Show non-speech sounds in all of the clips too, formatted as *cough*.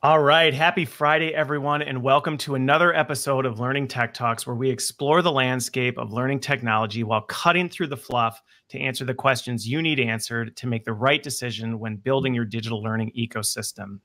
All right. Happy Friday, everyone, and welcome to another episode of Learning Tech Talks, where we explore the landscape of learning technology while cutting through the fluff to answer the questions you need answered to make the right decision when building your digital learning ecosystem.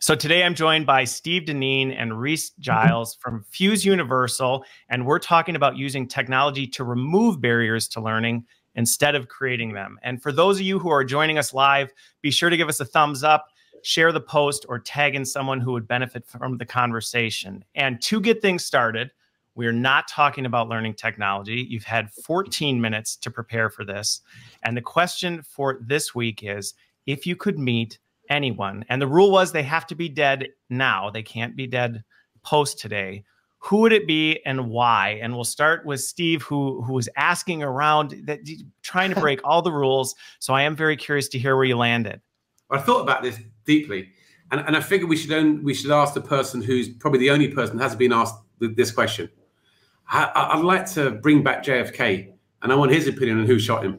So today I'm joined by Steve Dineen and Rhys Giles from Fuse Universal, and we're talking about using technology to remove barriers to learning instead of creating them. And for those of you who are joining us live, be sure to give us a thumbs up share the post, or tag in someone who would benefit from the conversation. And to get things started, we are not talking about learning technology. You've had 14 minutes to prepare for this. And the question for this week is if you could meet anyone, and the rule was they have to be dead now, they can't be dead post today. Who would it be and why? And we'll start with Steve, who who was asking around, that trying to break *laughs* all the rules. So I am very curious to hear where you landed. I thought about this deeply, and, and I figure we should own, we should ask the person who's probably the only person that has been asked this question. I, would like to bring back JFK, and I want his opinion on who shot him.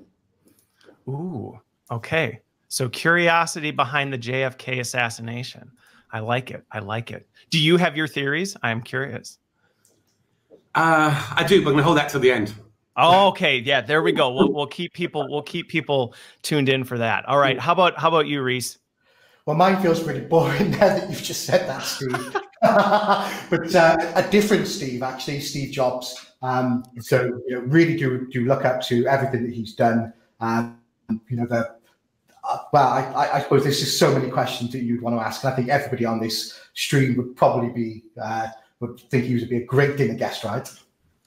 Ooh, okay. So curiosity behind the JFK assassination. I like it. I like it. Do you have your theories? I'm curious. Uh, I do, but I'm gonna hold that till the end. Oh, okay. Yeah, there we go. We'll, we'll keep people we'll keep people tuned in for that. All right. How about how about you, Rhys? Well, mine feels pretty boring *laughs* now that you've just said that, Steve. *laughs* but uh, a different Steve, actually, Steve Jobs. Um, so you know, really do do look up to everything that he's done. Um, you know, the uh, well, I, I, suppose there's just so many questions that you'd want to ask. And I think everybody on this stream would probably be uh, would think he would be a great dinner guest, right?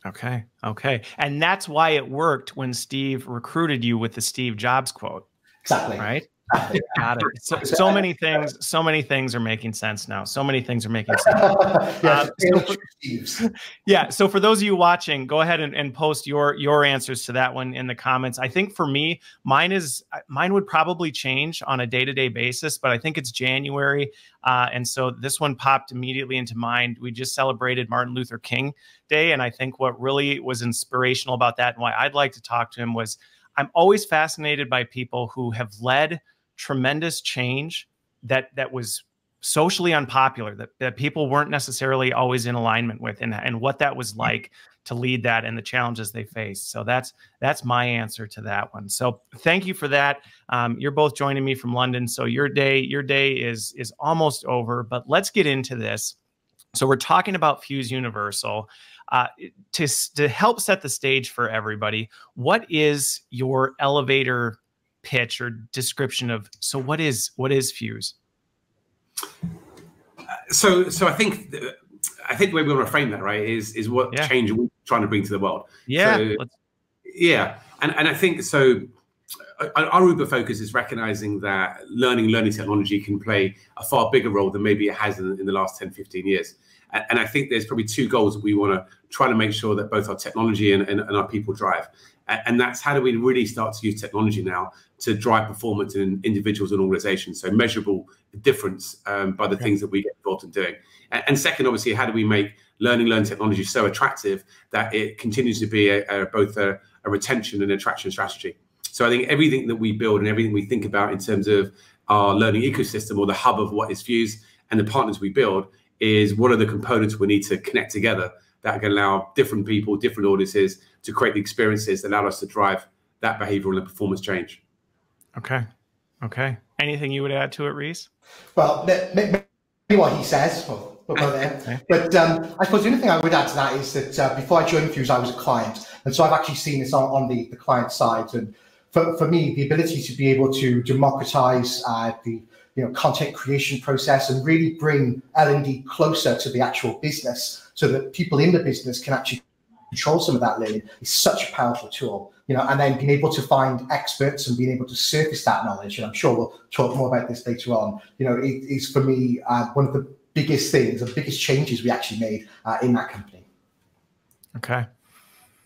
Okay. Okay. And that's why it worked when Steve recruited you with the Steve Jobs quote. Exactly. Right. Got it. So, so many things, so many things are making sense now. So many things are making sense. *laughs* yeah, um, so for, *laughs* yeah. So for those of you watching, go ahead and, and post your your answers to that one in the comments. I think for me, mine is mine would probably change on a day to day basis, but I think it's January, uh, and so this one popped immediately into mind. We just celebrated Martin Luther King Day, and I think what really was inspirational about that and why I'd like to talk to him was. I'm always fascinated by people who have led tremendous change that that was socially unpopular that, that people weren't necessarily always in alignment with and, and what that was like to lead that and the challenges they faced. So that's that's my answer to that one. So thank you for that. Um, you're both joining me from london so your day your day is is almost over but let's get into this. So we're talking about fuse universal. Uh, to, to help set the stage for everybody what is your elevator pitch or description of so what is what is fuse? So so i think i think the way we want to frame that right is is what yeah. change we're trying to bring to the world. Yeah so, yeah and and i think so our Uber focus is recognizing that learning learning technology can play a far bigger role than maybe it has in, in the last 10 15 years. And, i think there's probably two goals that we want to try to make sure that both our technology and, and, and our people drive. And that's how do we really start to use technology now to drive performance in individuals and organizations. So measurable difference um, by the things that we get involved in doing. And, and, second obviously how do we make learning learn technology so attractive that it continues to be a, a, both a, a retention and attraction strategy? So i think everything that we build and everything we think about in terms of our learning ecosystem or the hub of what is fuse and the partners we build is what are the components we need to connect together that can allow different people different audiences to create the experiences that allow us to drive that behavioral and performance change. Okay. Okay. Anything you would add to it, Rhys? Well, maybe what he says. Well, we'll go there. okay. But um, I suppose the only thing I would add to that is that uh, before I joined Fuse, I was a client. And so I've actually seen this on, on the, the client side. And for, for me, the ability to be able to democratize uh, the you know, content creation process and really bring L&D closer to the actual business so that people in the business can actually control some of that learning is such a powerful tool. You know, and then being able to find experts and being able to surface that knowledge, and I'm sure we'll talk more about this later on. You know, it is for me uh, one of the biggest things, the biggest changes we actually made uh, in that company. Okay.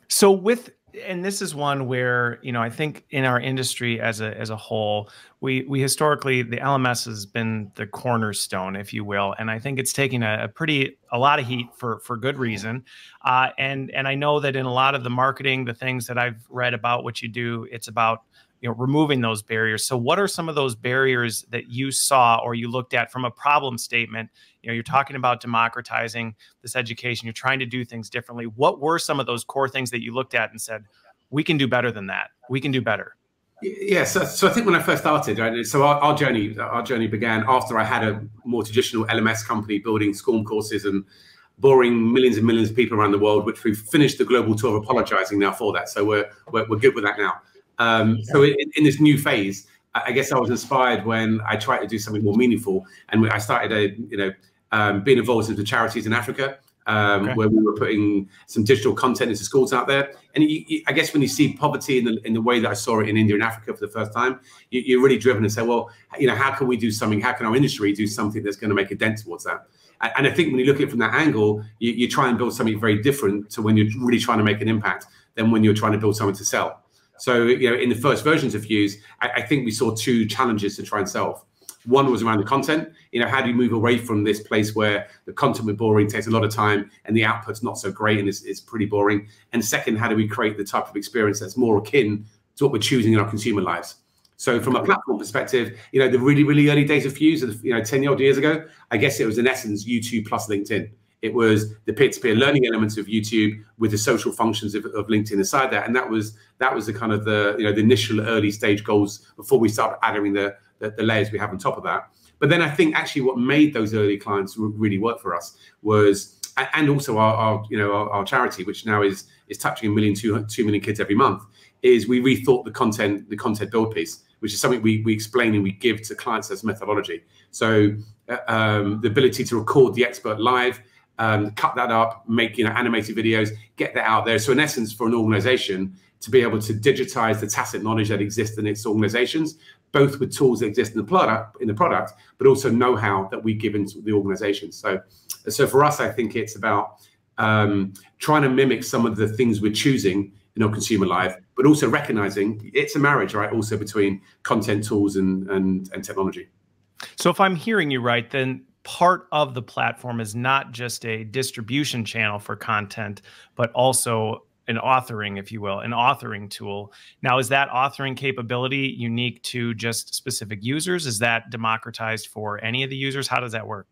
So with and this is one where you know I think in our industry as a as a whole, we we historically the LMS has been the cornerstone, if you will, and I think it's taking a, a pretty a lot of heat for for good reason. Uh, and and I know that in a lot of the marketing, the things that I've read about what you do, it's about you know removing those barriers. So what are some of those barriers that you saw or you looked at from a problem statement? You know you're talking about democratizing this education. You're trying to do things differently. What were some of those core things that you looked at and said we can do better than that. We can do better yeah, so, so I think when I first started, right, so our, our, journey, our journey began after I had a more traditional LMS company building SCORM courses and boring millions and millions of people around the world, which we've finished the global tour apologizing now for that. So we're we're, we're good with that now. Um, so in, in, this new phase, I guess I was inspired when I tried to do something more meaningful, and I started a you know um, being involved with the charities in Africa um, okay. where we were putting some digital content into schools out there. And you, you, I guess when you see poverty in the, in the way that I saw it in India and Africa for the first time, you, are really driven to say, well, you know, how can we do something? How can our industry do something that's going to make a dent towards that? And I think when you look at it from that angle, you, you try and build something very different to when you're really trying to make an impact than when you're trying to build something to sell. So, you know, in the first versions of Fuse, I, I think we saw two challenges to try and solve. One was around the content. You know, how do you move away from this place where the content was boring, takes a lot of time, and the output's not so great and it's, it's pretty boring? And second, how do we create the type of experience that's more akin to what we're choosing in our consumer lives? So from a platform perspective, you know, the really, really early days of Fuse, you know, 10 odd years ago, I guess it was in essence YouTube plus LinkedIn. It was the peer-to-peer learning elements of YouTube with the social functions of, of LinkedIn inside that. And that was that was the kind of the, you know, the initial early stage goals before we started adding the the, the layers we have on top of that. But then I think actually what made those early clients really work for us was, and also our, our you know our, our, charity, which now is is touching a million two, two million kids every month, is we rethought the content the content build piece, which is something we we explain and we give to clients as methodology. So uh, um, the ability to record the expert live. Um, cut that up, make you know animated videos, get that out there. So in essence, for an organization to be able to digitize the tacit knowledge that exists in its organizations, both with tools that exist in the product, in the product, but also know-how that we give into the organization. So, so for us, I think it's about um, trying to mimic some of the things we're choosing in our consumer life, but also recognizing it's a marriage, right? Also between content tools and and, and technology. So, if I'm hearing you right, then part of the platform is not just a distribution channel for content, but also an authoring, if you will, an authoring tool. Now, is that authoring capability unique to just specific users? Is that democratized for any of the users? How does that work?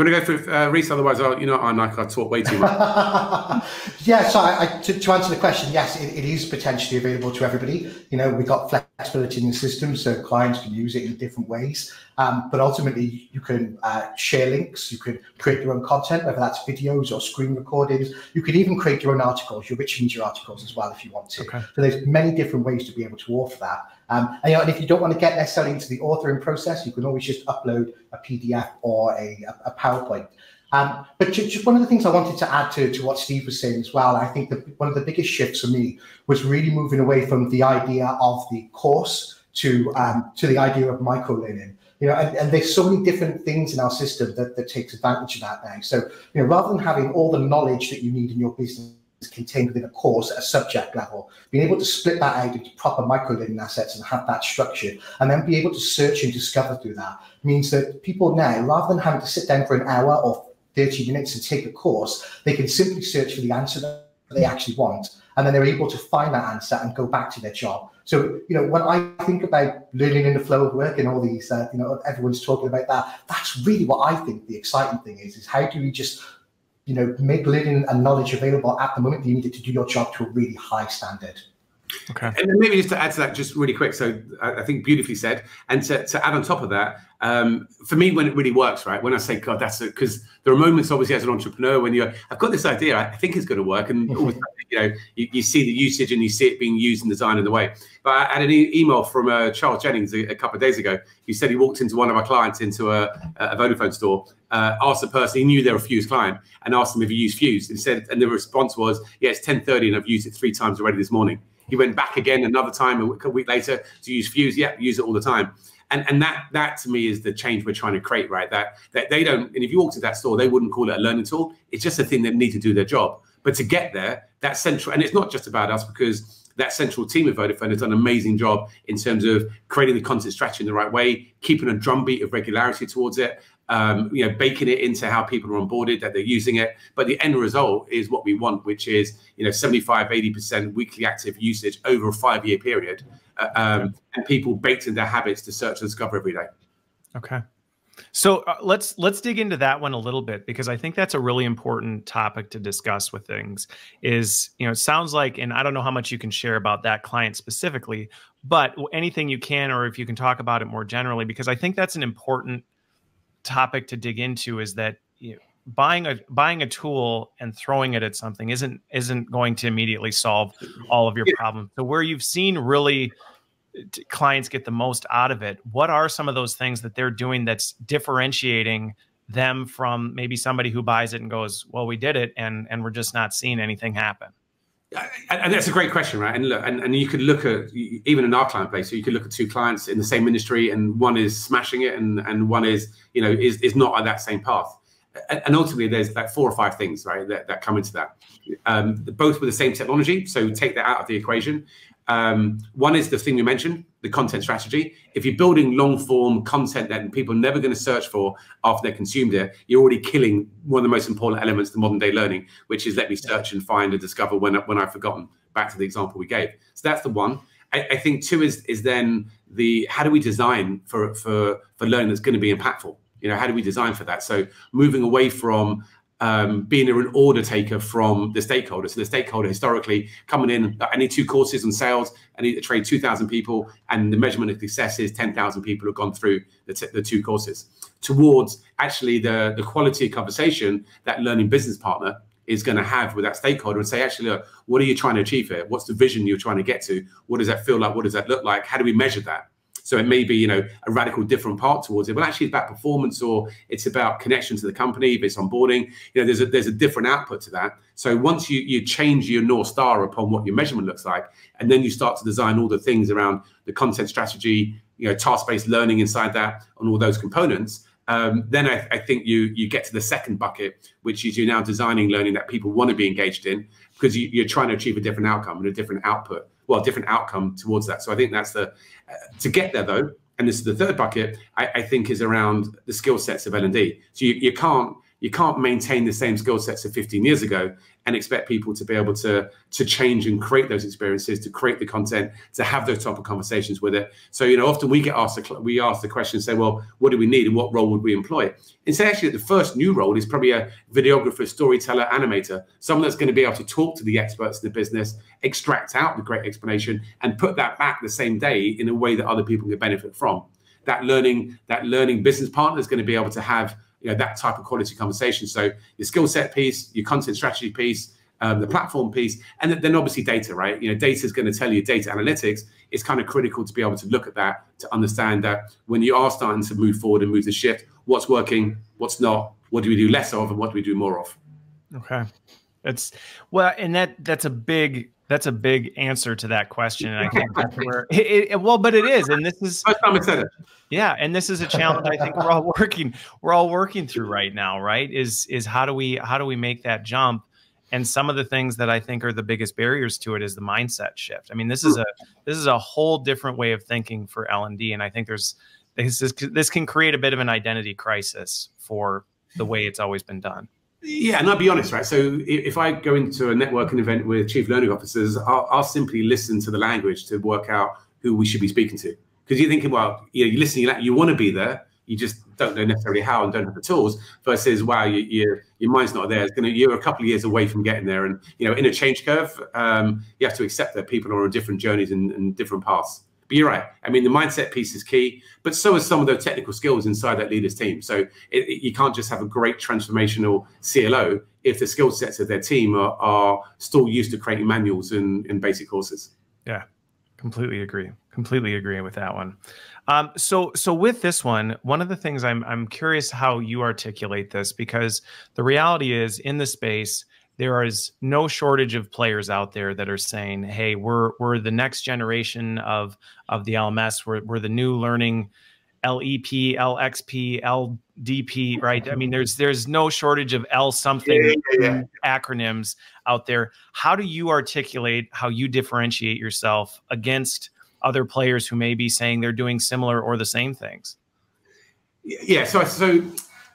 You want to go for uh, Rhys? Otherwise, I'll, you know, I'm like I talk way too much. *laughs* yeah. So, I, I, to, to, answer the question, yes, it, it is potentially available to everybody. You know, we've got flexibility in the system, so clients can use it in different ways. Um, but ultimately, you can uh, share links. You can create your own content, whether that's videos or screen recordings. You can even create your own articles, your rich media articles as well, if you want to. Okay. So, there's many different ways to be able to offer that. Um, and, you know, and if you don't want to get necessarily into the authoring process, you can always just upload a PDF or a, a PowerPoint. Um, but just one of the things I wanted to add to, to what Steve was saying as well, I think that one of the biggest shifts for me was really moving away from the idea of the course to um, to the idea of micro learning. You know, and, and, there's so many different things in our system that, that takes advantage of that now. So, you know, rather than having all the knowledge that you need in your business contained within a course at a subject level, being able to split that out into proper micro learning assets and have that structured, and then be able to search and discover through that means that people now, rather than having to sit down for an hour or 30 minutes and take a course, they can simply search for the answer that they actually want. And then they're able to find that answer and go back to their job. So, you know, when I think about learning in the flow of work and all these, uh, you know, everyone's talking about that, that's really what I think the exciting thing is, is how do we just you know, make learning and knowledge available at the moment that you need it to do your job to a really high standard. Okay. And maybe just to add to that, just really quick. So I think beautifully said. And to, to add on top of that, um, for me, when it really works, right? When I say, God, that's it, because there are moments, obviously, as an entrepreneur, when you're, I've got this idea, I think it's going to work. And all *laughs* you know, you, you, see the usage and you see it being used and designed in the way. But I had an e email from uh, Charles Jennings a, a, couple of days ago. He said he walked into one of our clients into a, a Vodafone store, uh, asked the person, he knew they were a Fuse client, and asked them if he used Fuse. And said, and the response was, yeah, it's 10.30 and I've used it three times already this morning. He went back again another time a week later to use Fuse. Yeah, use it all the time. And, and that that to me is the change we're trying to create, right? That that they don't, and if you walk to that store, they wouldn't call it a learning tool. It's just a thing that need to do their job. But to get there, that central, and it's not just about us because that central team of Vodafone has done an amazing job in terms of creating the content strategy in the right way, keeping a drumbeat of regularity towards it, um, you know, baking it into how people are onboarded, that they're using it. But the end result is what we want, which is, you know, 75, 80% weekly active usage over a five year period. Uh, um, and people baked in their habits to search and discover every day. Okay. So uh, let's let's dig into that one a little bit because I think that's a really important topic to discuss with things. Is you know it sounds like, and I don't know how much you can share about that client specifically, but anything you can, or if you can talk about it more generally, because I think that's an important topic to dig into. Is that you know, buying a buying a tool and throwing it at something isn't isn't going to immediately solve all of your problems. So where you've seen really clients get the most out of it what are some of those things that they're doing that's differentiating them from maybe somebody who buys it and goes well we did it and and we're just not seeing anything happen and that's a great question, right? And look, and, and you could look at even in our client base, so you could look at two clients in the same industry, and one is smashing it, and and one is you know is is not on that same path. And ultimately, there's like four or five things, right, that, that come into that. Um, both with the same technology, so take that out of the equation. Um, one is the thing you mentioned, the content strategy. If you're building long form content that people are never going to search for after they've consumed it, you're already killing one of the most important elements of modern day learning, which is let me search and find and discover when, when I've forgotten. Back to the example we gave. So that's the one. I, I think two is is then the how do we design for for for learning that's going to be impactful. You know, how do we design for that? So moving away from um, being an order taker from the stakeholder. So the stakeholder historically coming in, I need two courses on sales, I need to train 2,000 people, and the measurement of success is 10,000 people have gone through the, the two courses. Towards actually the, the quality of conversation that learning business partner is going to have with that stakeholder and say, actually, look, what are you trying to achieve here? What's the vision you're trying to get to? What does that feel like? What does that look like? How do we measure that? So it may be, you know, a radical different part towards it, but actually it's about performance or it's about connection to the company, if it's onboarding, you know, there's a there's a different output to that. So once you you change your North Star upon what your measurement looks like, and then you start to design all the things around the content strategy, you know, task-based learning inside that and all those components, um, then I, I, think you you get to the second bucket, which is you're now designing learning that people want to be engaged in because you, are trying to achieve a different outcome and a different output well, different outcome towards that. So I think that's the uh, to get there though. And this is the third bucket. I, I think is around the skill sets of L and D. So you, you can't you can't maintain the same skill sets of 15 years ago and expect people to be able to to change and create those experiences to create the content to have those type of conversations with it. So you know often we get asked we ask the question say well what do we need and what role would we employ? And say actually the first new role is probably a videographer storyteller animator someone that's going to be able to talk to the experts in the business extract out the great explanation and put that back the same day in a way that other people can benefit from. That learning that learning business partner is going to be able to have you know that type of quality conversation. So your skill set piece, your content strategy piece, um, the platform piece, and then obviously data, right? You know, data is going to tell you data analytics. It's kind of critical to be able to look at that to understand that when you are starting to move forward and move the shift, what's working, what's not, what do we do less of, and what do we do more of? Okay, it's well, and that that's a big that's a big answer to that question. And I think that's where it, it, well, but it is, and this is first time I said it. Yeah, and this is a challenge I think we're all *laughs* working we're all working through right now, right? Is is how do we how do we make that jump? And some of the things that I think are the biggest barriers to it is the mindset shift. I mean, this is a this is a whole different way of thinking for L and D, and I think there's this is, this can create a bit of an identity crisis for the way it's always been done. Yeah, and I'll be honest, right? So if I go into a networking event with chief learning officers, I'll, I'll simply listen to the language to work out who we should be speaking to. Because you're thinking, well, you know, you're listening, you want to be there, you just don't know necessarily how and don't have the tools. Versus, wow, you, you, your mind's not there. It's gonna, you're a couple of years away from getting there, and you know, in a change curve, um, you have to accept that people are on different journeys and, and different paths. But you're right. I mean, the mindset piece is key, but so is some of the technical skills inside that leader's team. So it, it, you can't just have a great transformational CLO if the skill sets of their team are, are still used to creating manuals and, and basic courses. Yeah, completely agree. Completely agree with that one. Um, so, so with this one, one of the things I'm I'm curious how you articulate this because the reality is in the space there is no shortage of players out there that are saying, "Hey, we're we're the next generation of of the LMS. We're we're the new learning LEP, LXP, LDP." Right? I mean, there's there's no shortage of L something yeah, yeah, yeah. acronyms out there. How do you articulate how you differentiate yourself against other players who may be saying they're doing similar or the same things? Yeah. So so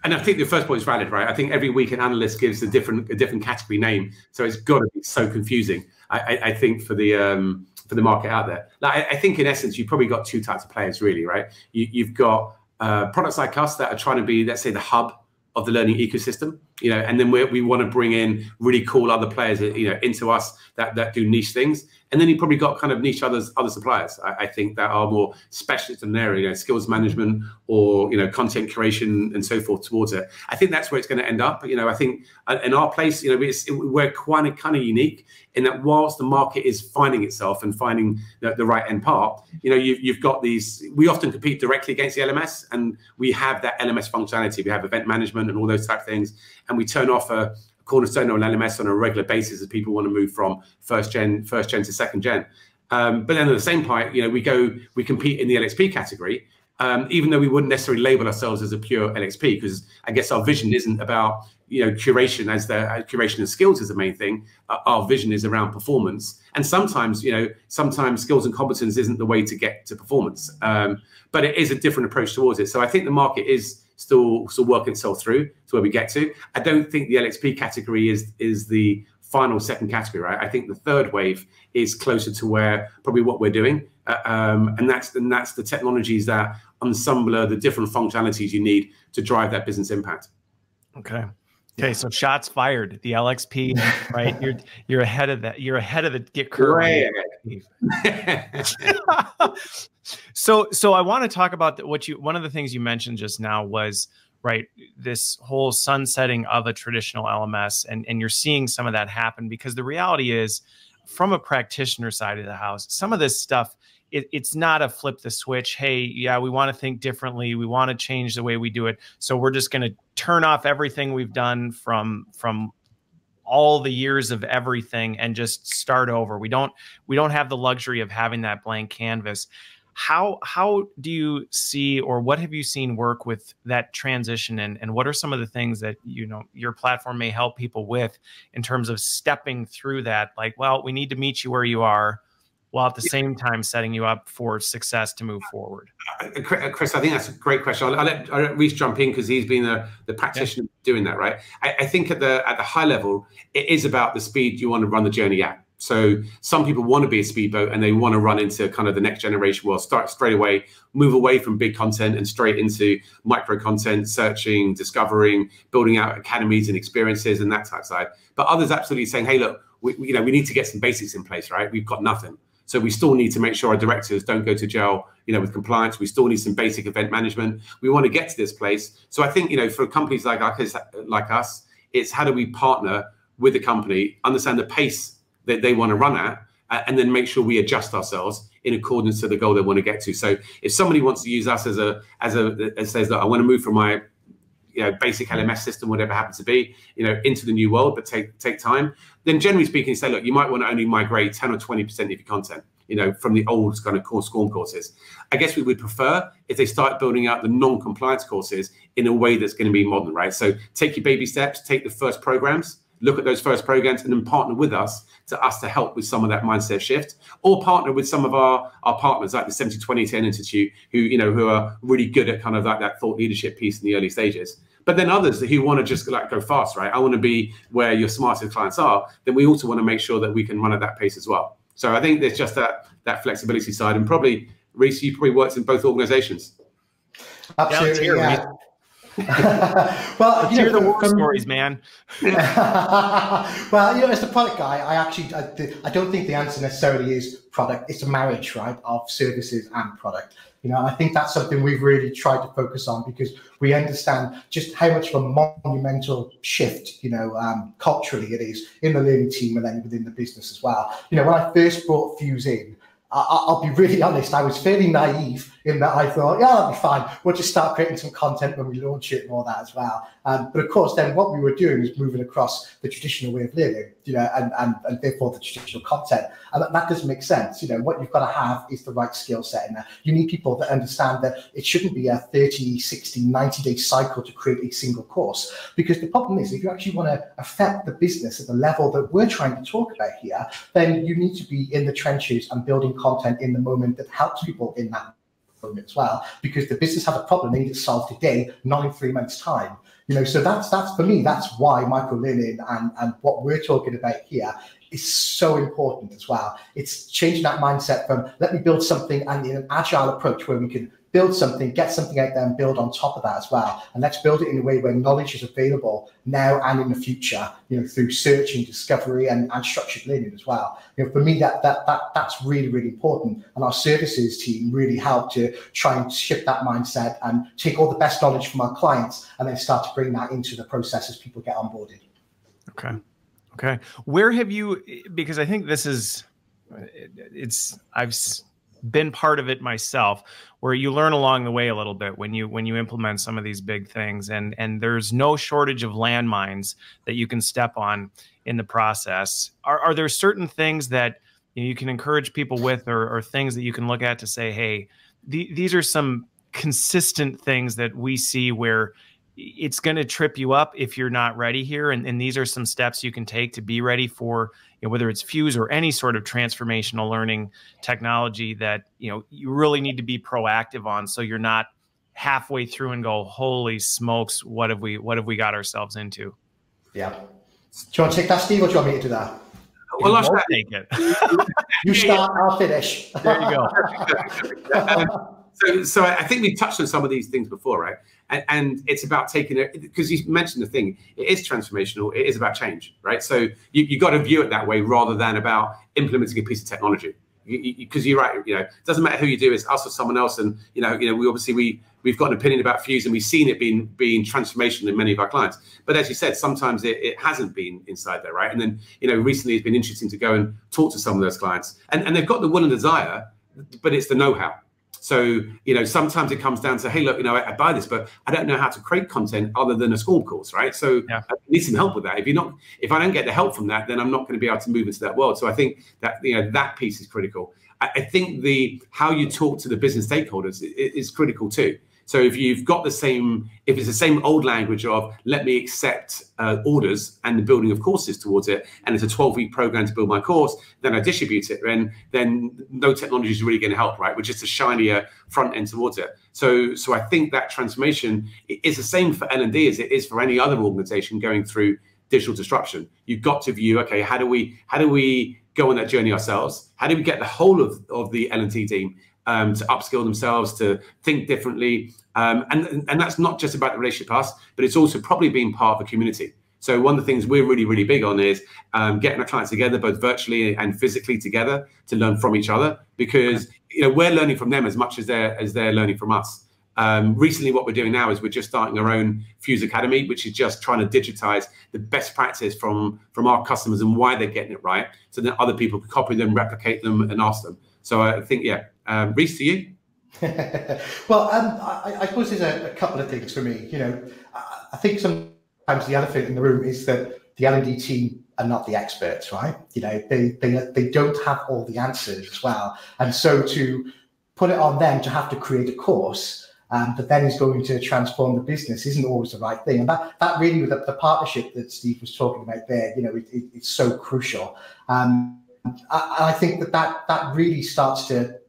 and I think the first point is valid, right? I think every week an analyst gives a different a different category name, so it's got to be so confusing. I, I, I think for the um, for the market out there, like, I, I, think in essence you've probably got two types of players, really, right? You, you've got uh, products like us that are trying to be, let's say, the hub of the learning ecosystem, you know, and then we we want to bring in really cool other players, you know, into us that that do niche things, and then you probably got kind of niche others other suppliers. I, I think that are more specialist in an area, you know, skills management or you know content creation and so forth towards it. I think that's where it's going to end up. You know, I think uh, in our place, you know, it's, we're quite kind of unique in that whilst the market is finding itself and finding the, the right end part, you know, you've, you've got these. We often compete directly against the LMS, and we have that LMS functionality. We have event management and all those type of things, and we turn off a cornerstone or an LMS on a regular basis as people want to move from first gen, first gen to second gen. Um, but then at the same point, you know, we go, we compete in the LXP category, um, even though we wouldn't necessarily label ourselves as a pure LXP, because I guess our vision isn't about you know curation as the uh, curation of skills is the main thing. Uh, our vision is around performance, and sometimes you know sometimes skills and competence isn't the way to get to performance, um, but it is a different approach towards it. So I think the market is still still working itself through to where we get to. I don't think the LXP category is is the final second category, right? I think the third wave is closer to where probably what we're doing, uh, um, and that's and that's the technologies that ensemble the different functionalities you need to drive that business impact. Okay. Okay, so shots fired. The LXP, right? You're *laughs* you're ahead of that. You're ahead of the get curve. *laughs* so so I want to talk about what you one of the things you mentioned just now was right this whole sunsetting of a traditional LMS and and you're seeing some of that happen because the reality is from a practitioner side of the house some of this stuff it, it's not a flip the switch. Hey, yeah, we want to think differently. We want to change the way we do it. So we're just going to turn off everything we've done from from all the years of everything and just start over. We don't we don't have the luxury of having that blank canvas. How how do you see or what have you seen work with that transition and and what are some of the things that you know your platform may help people with in terms of stepping through that like well we need to meet you where you are while at the same time setting you up for success to move forward? Uh, uh, Chris, I think that's a great question. I'll, I'll let, I'll let Rhys jump in because he's been the, the practitioner yeah. doing that, right? I, I, think at the at the high level, it is about the speed you want to run the journey at. So some people want to be a speedboat and they want to run into kind of the next generation world, start straight away, move away from big content and straight into micro content, searching, discovering, building out academies and experiences and that type of side. But others absolutely saying, hey, look, we, you know, we need to get some basics in place, right? We've got nothing. So we still need to make sure our directors don't go to jail, you know, with compliance. We still need some basic event management. We want to get to this place. So I think, you know, for companies like us, like us, it's how do we partner with the company, understand the pace that they want to run at, uh, and then make sure we adjust ourselves in accordance to the goal they want to get to. So if somebody wants to use us as a as a as says that I want to move from my you know basic LMS system, whatever happens to be, you know, into the new world, but take take time. Then generally speaking, say, look, you might want to only migrate 10 or 20% of your content, you know, from the old kind of core SCORM courses. I guess we would prefer if they start building out the non-compliance courses in a way that's going to be modern, right? So take your baby steps, take the first programs, look at those first programs and then partner with us to us to help with some of that mindset shift or partner with some of our our partners like the 70 20 10 institute who you know who are really good at kind of like that thought leadership piece in the early stages but then others who want to just like go fast, right? I want to be where your smartest clients are. Then we also want to make sure that we can run at that pace as well. So I think there's just that that flexibility side, and probably Rhys, you probably worked in both organizations. Absolutely, yeah. *laughs* well, you know, the war from, stories, man. *laughs* well, you know, as the product guy, I actually I, I, don't think the answer necessarily is product. It's a marriage, right, of services and product. You know, I think that's something we've really tried to focus on because we understand just how much of a monumental shift, you know, um, culturally it is in the learning team and then within the business as well. You know, when I first brought Fuse in, I, will be really honest, I was fairly naive in that I thought, yeah, that'll be fine. We'll just start creating some content when we launch it and all that as well. Um, but of course, then what we were doing was moving across the traditional way of learning, you know, and, and, and therefore the traditional content. And that, that doesn't make sense. You know, what you've got to have is the right skill set in there. You need people that understand that it shouldn't be a 30, 60, 90 day cycle to create a single course. Because the problem is, if you actually want to affect the business at the level that we're trying to talk about here, then you need to be in the trenches and building content in the moment that helps people in that as well. Because the business has a problem, they need it solved today, not in three months' time You know, so that's that's for me, that's why micro learning and, and what we're talking about here is so important as well. It's changing that mindset from let me build something and in an agile approach where we can build something, get something out there and build on top of that as well. And let's build it in a way where knowledge is available now and in the future, you know, through searching, discovery and, and structured learning as well. You know, for me, that, that, that, that's really, really important. And our services team really help to try and shift that mindset and take all the best knowledge from our clients and then start to bring that into the process as people get onboarded. Okay. Okay. Where have you, because I think this is, it's, I've, been part of it myself where you learn along the way a little bit when you when you implement some of these big things. And and there's no shortage of landmines that you can step on in the process. Are, are there certain things that you, know, you can encourage people with or, or, things that you can look at to say hey the, these are some consistent things that we see where it's going to trip you up if you're not ready here and, and these are some steps you can take to be ready for know, whether it's fuse or any sort of transformational learning technology that you know you really need to be proactive on so you're not halfway through and go holy smokes what have we what have we got ourselves into yeah do you want to take that steve or do you want me to do that well, I'll take it. you start, I'll finish. There you go. *laughs* *laughs* so, so I think we've touched on some of these things before, right? and, and it's about taking it because you mentioned the thing it is transformational it is about change right? So you, you got to view it that way rather than about implementing a piece of technology. Because you, are right you know it doesn't matter who you do it's us or someone else and you know you know we obviously we we've got an opinion about fuse and we've seen it being being transformational in many of our clients. But as you said sometimes it, it hasn't been inside there right? And then you know recently it's been interesting to go and talk to some of those clients and, and they've got the will and desire but it's the know-how so, you know, sometimes it comes down to, hey, look, you know, I, I, buy this, but I don't know how to create content other than a school course, right? So yeah. I need some help with that. If you're not, if I don't get the help from that, then I'm not going to be able to move into that world. So I think that, you know, that piece is critical. I, I think the, how you talk to the business stakeholders is, is critical too. So if you've got the same, if it's the same old language of let me accept uh, orders and the building of courses towards it, and it's a 12 week program to build my course, then I distribute it, then then no technology is really going to help, right? Which is a shinier front end towards it. So so I think that transformation is the same for L and D as it is for any other organization going through digital disruption. You've got to view, okay, how do we how do we go on that journey ourselves? How do we get the whole of, of the L and D team um, to upskill themselves, to think differently. Um, and, and that's not just about the relationship us, but it's also probably being part of a community. So one of the things we're really, really big on is um, getting our clients together, both virtually and physically together, to learn from each other, because you know we're learning from them as much as they're as they're learning from us. Um, recently, what we're doing now is we're just starting our own Fuse Academy, which is just trying to digitize the best practice from from our customers and why they're getting it right, so that other people can copy them, replicate them, and ask them. So I think, yeah, um, Rhys, to you. *laughs* well, um, I, I, suppose there's a, a, couple of things for me. You know, I, I think sometimes the elephant in the room is that the L&D team are not the experts, right? You know, they, they, they don't have all the answers as well. And so to put it on them to have to create a course um, that then is going to transform the business isn't always the right thing. And that, that really, the, the partnership that Steve was talking about there, you know, it, it, it's so crucial. Um, I, I think that, that that really starts to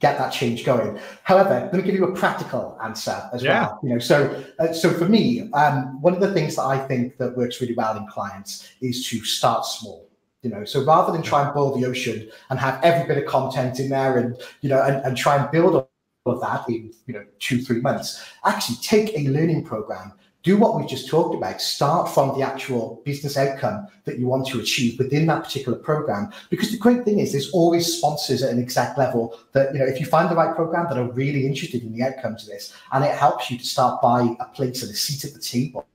get that change going. However, let me give you a practical answer as yeah. well. You know, so uh, so for me, um, one of the things that I think that works really well in clients is to start small. You know, so rather than try and boil the ocean and have every bit of content in there, and you know, and, and try and build all of that in you know two three months, actually take a learning program do what we've just talked about. Start from the actual business outcome that you want to achieve within that particular program. Because the great thing is, there's always sponsors at an exact level that, you know, if you find the right program that are really interested in the outcomes of this, and it helps you to start by a place and a seat at the table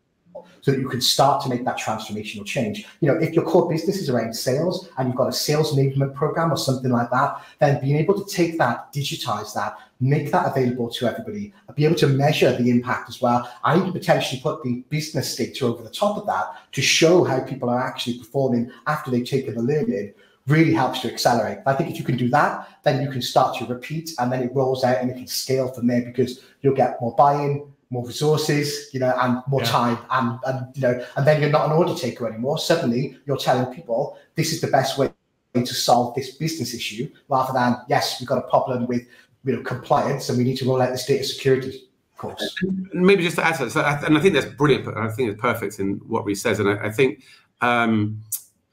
so that you can start to make that transformational change. You know, if your core business is around sales and you've got a sales enablement program or something like that, then being able to take that, digitize that, make that available to everybody, be able to measure the impact as well, and even potentially put the business data over the top of that to show how people are actually performing after they've taken the learning really helps to accelerate. I think if you can do that, then you can start to repeat and then it rolls out and it can scale from there because you'll get more buy-in, more resources, you know, and more yeah. time, and and you know, and then you're not an order taker anymore. Suddenly, you're telling people this is the best way to solve this business issue, rather than yes, we've got a problem with you know compliance and we need to roll out this data security of course. Maybe just to add to that, I, and I think that's brilliant. I think it's perfect in what Rhys says, and I, I think um,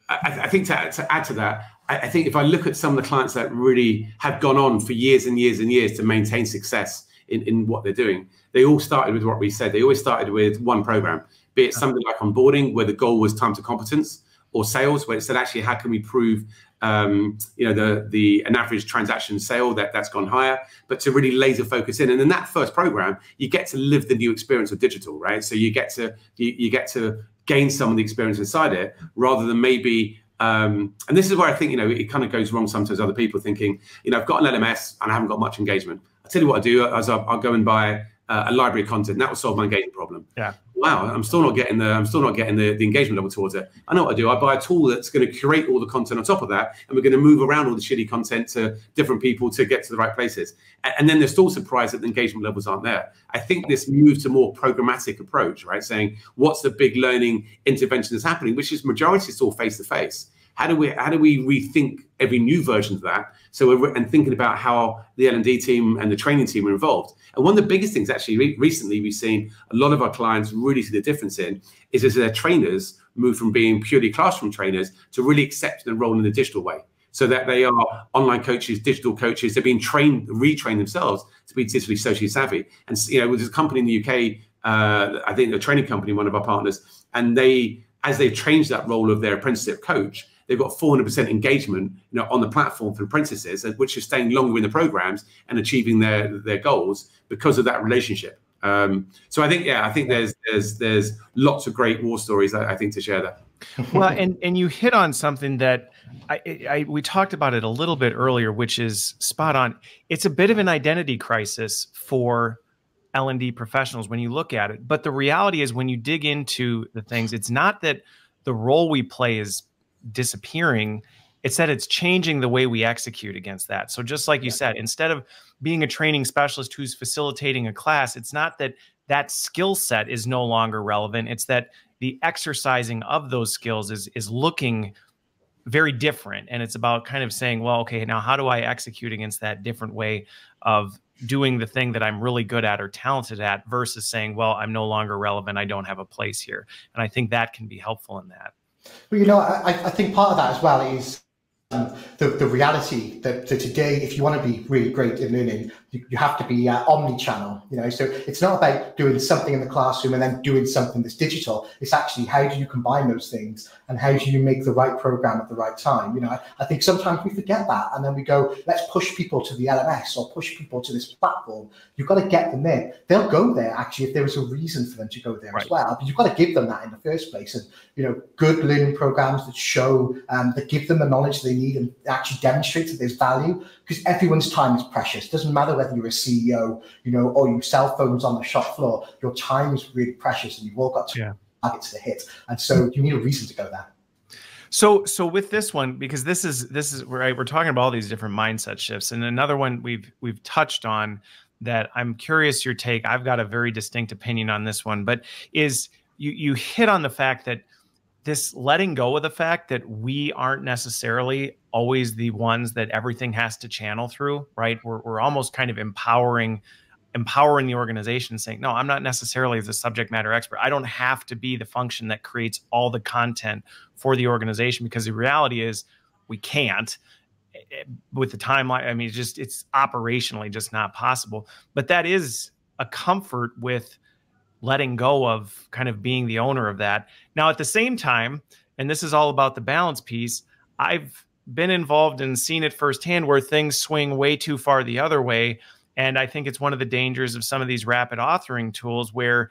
I, I, think to, to, add to that, I, think if I look at some of the clients that really have gone on for years and years and years to maintain success in, in what they're doing, they all started with what we said. They always started with one program, be it something like onboarding, where the goal was time to competence, or sales, where it said actually how can we prove you know the the an average transaction sale that that's gone higher, but to really laser focus in. And in that first program, you get to live the new experience of digital, right? So you get to you, you get to gain some of the experience inside it, rather than maybe um, and this is where I think you know it kind of goes wrong sometimes. Other people thinking, you know, I've got an LMS and I haven't got much engagement. I tell you what I do as I'll, I'll go and buy uh, a library of content. That will solve my engagement problem. Yeah. Wow, I'm still not getting the I'm still not getting the, the engagement level towards it. I know what I do. I buy a tool that's going to curate all the content on top of that, and we're going to move around all the shitty content to different people to get to the right places. And, and then they're still surprised that the engagement levels aren't there. I think this move to more programmatic approach, right? Saying what's the big learning intervention that's happening, which is majority still face to face how do we how do we rethink every new version of that? So we're and thinking about how the L and D team and the training team are involved. And one of the biggest things actually re- recently we've seen a lot of our clients really see the difference in is as their trainers move from being purely classroom trainers to really accept and role in the digital way. So that they are online coaches, digital coaches. They're being trained, retrained themselves to be digitally socially savvy. And you know, there's a company in the UK, uh, I think a training company, one of our partners, and they, as they've changed that role of their apprenticeship coach, they've got 400% engagement you know, on the platform for apprentices, which are staying longer in the programs and achieving their, their goals because of that relationship. Um, so I think, yeah, I think there's there's there's lots of great war stories I, I think to share there. *laughs* well, and and you hit on something that I, I, we talked about it a little bit earlier, which is spot on. It's a bit of an identity crisis for L and D professionals when you look at it. But the reality is, when you dig into the things, it's not that the role we play is disappearing it's that it's changing the way we execute against that. So just like you said instead of being a training specialist who's facilitating a class it's not that that skill set is no longer relevant it's that the exercising of those skills is is looking very different. And it's about kind of saying well okay now how do i execute against that different way of doing the thing that i'm really good at or talented at versus saying well i'm no longer relevant i don't have a place here. And i think that can be helpful in that well, you know, I, I think part of that as well is um, the, the reality that, that, today, if you want to be really great in learning, you, you have to be uh, omni-channel. You know, so it's not about doing something in the classroom and then doing something that's digital. It's actually how do you combine those things and how do you make the right program at the right time? You know, I, I think sometimes we forget that and then we go, let's push people to the LMS or push people to this platform. You've got to get them there. They'll go there actually if there is a reason for them to go there right. as well. But you've got to give them that in the first place. And you know, good learning programs that show um, that give them the knowledge they need and actually demonstrate that there's value because everyone's time is precious. It doesn't matter whether you're a CEO, you know, or you cell phones on the shop floor. Your time is really precious, and you've all got yeah. targets to the hit, and so you need a reason to go there. So, so with this one, because this is this is where we're talking about all these different mindset shifts, and another one we've we've touched on that I'm curious your take. I've got a very distinct opinion on this one, but is you you hit on the fact that this letting go of the fact that we aren't necessarily always the ones that everything has to channel through, right? We're, we're almost kind of empowering empowering the organization saying no i'm not necessarily the subject matter expert i don't have to be the function that creates all the content for the organization because the reality is we can't eh, eh, with the timeline i mean it's just it's operationally just not possible but that is a comfort with letting go of kind of being the owner of that. Now, at the same time, and this is all about the balance piece, I've been involved and seen it firsthand where things swing way too far the other way. And I think it's one of the dangers of some of these rapid authoring tools where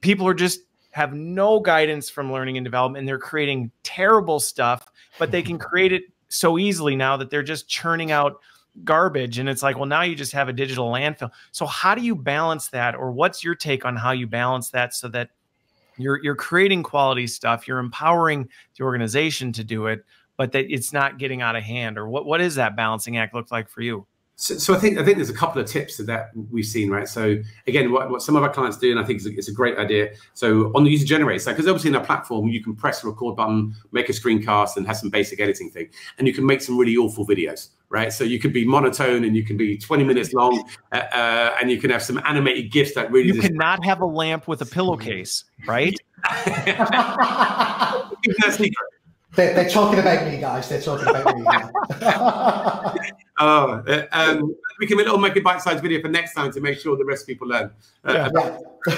people are just have no guidance from learning and development and they're creating terrible stuff, but they can create it so easily now that they're just churning out garbage and it's like well now you just have a digital landfill. So how do you balance that or what's your take on how you balance that so that you're you're creating quality stuff you're empowering the organization to do it but that it's not getting out of hand or what what is that balancing act look like for you So, so, I think I think there's a couple of tips that, that we've seen, right? So again, what, what some of our clients do, and I think it's a, it's a great idea. So on the user generator side, because obviously in our platform, you can press the record button, make a screencast, and have some basic editing thing, and you can make some really awful videos, right? So you could be monotone, and you can be 20 minutes long, uh, uh, and you can have some animated gifs that really. You cannot have a lamp with a pillowcase, right? *laughs* They're, they're, talking about me, guys. They're talking about me. *laughs* oh, uh, um, we can little make a bite-sized video for next time to make sure the rest of people learn. Uh, yeah.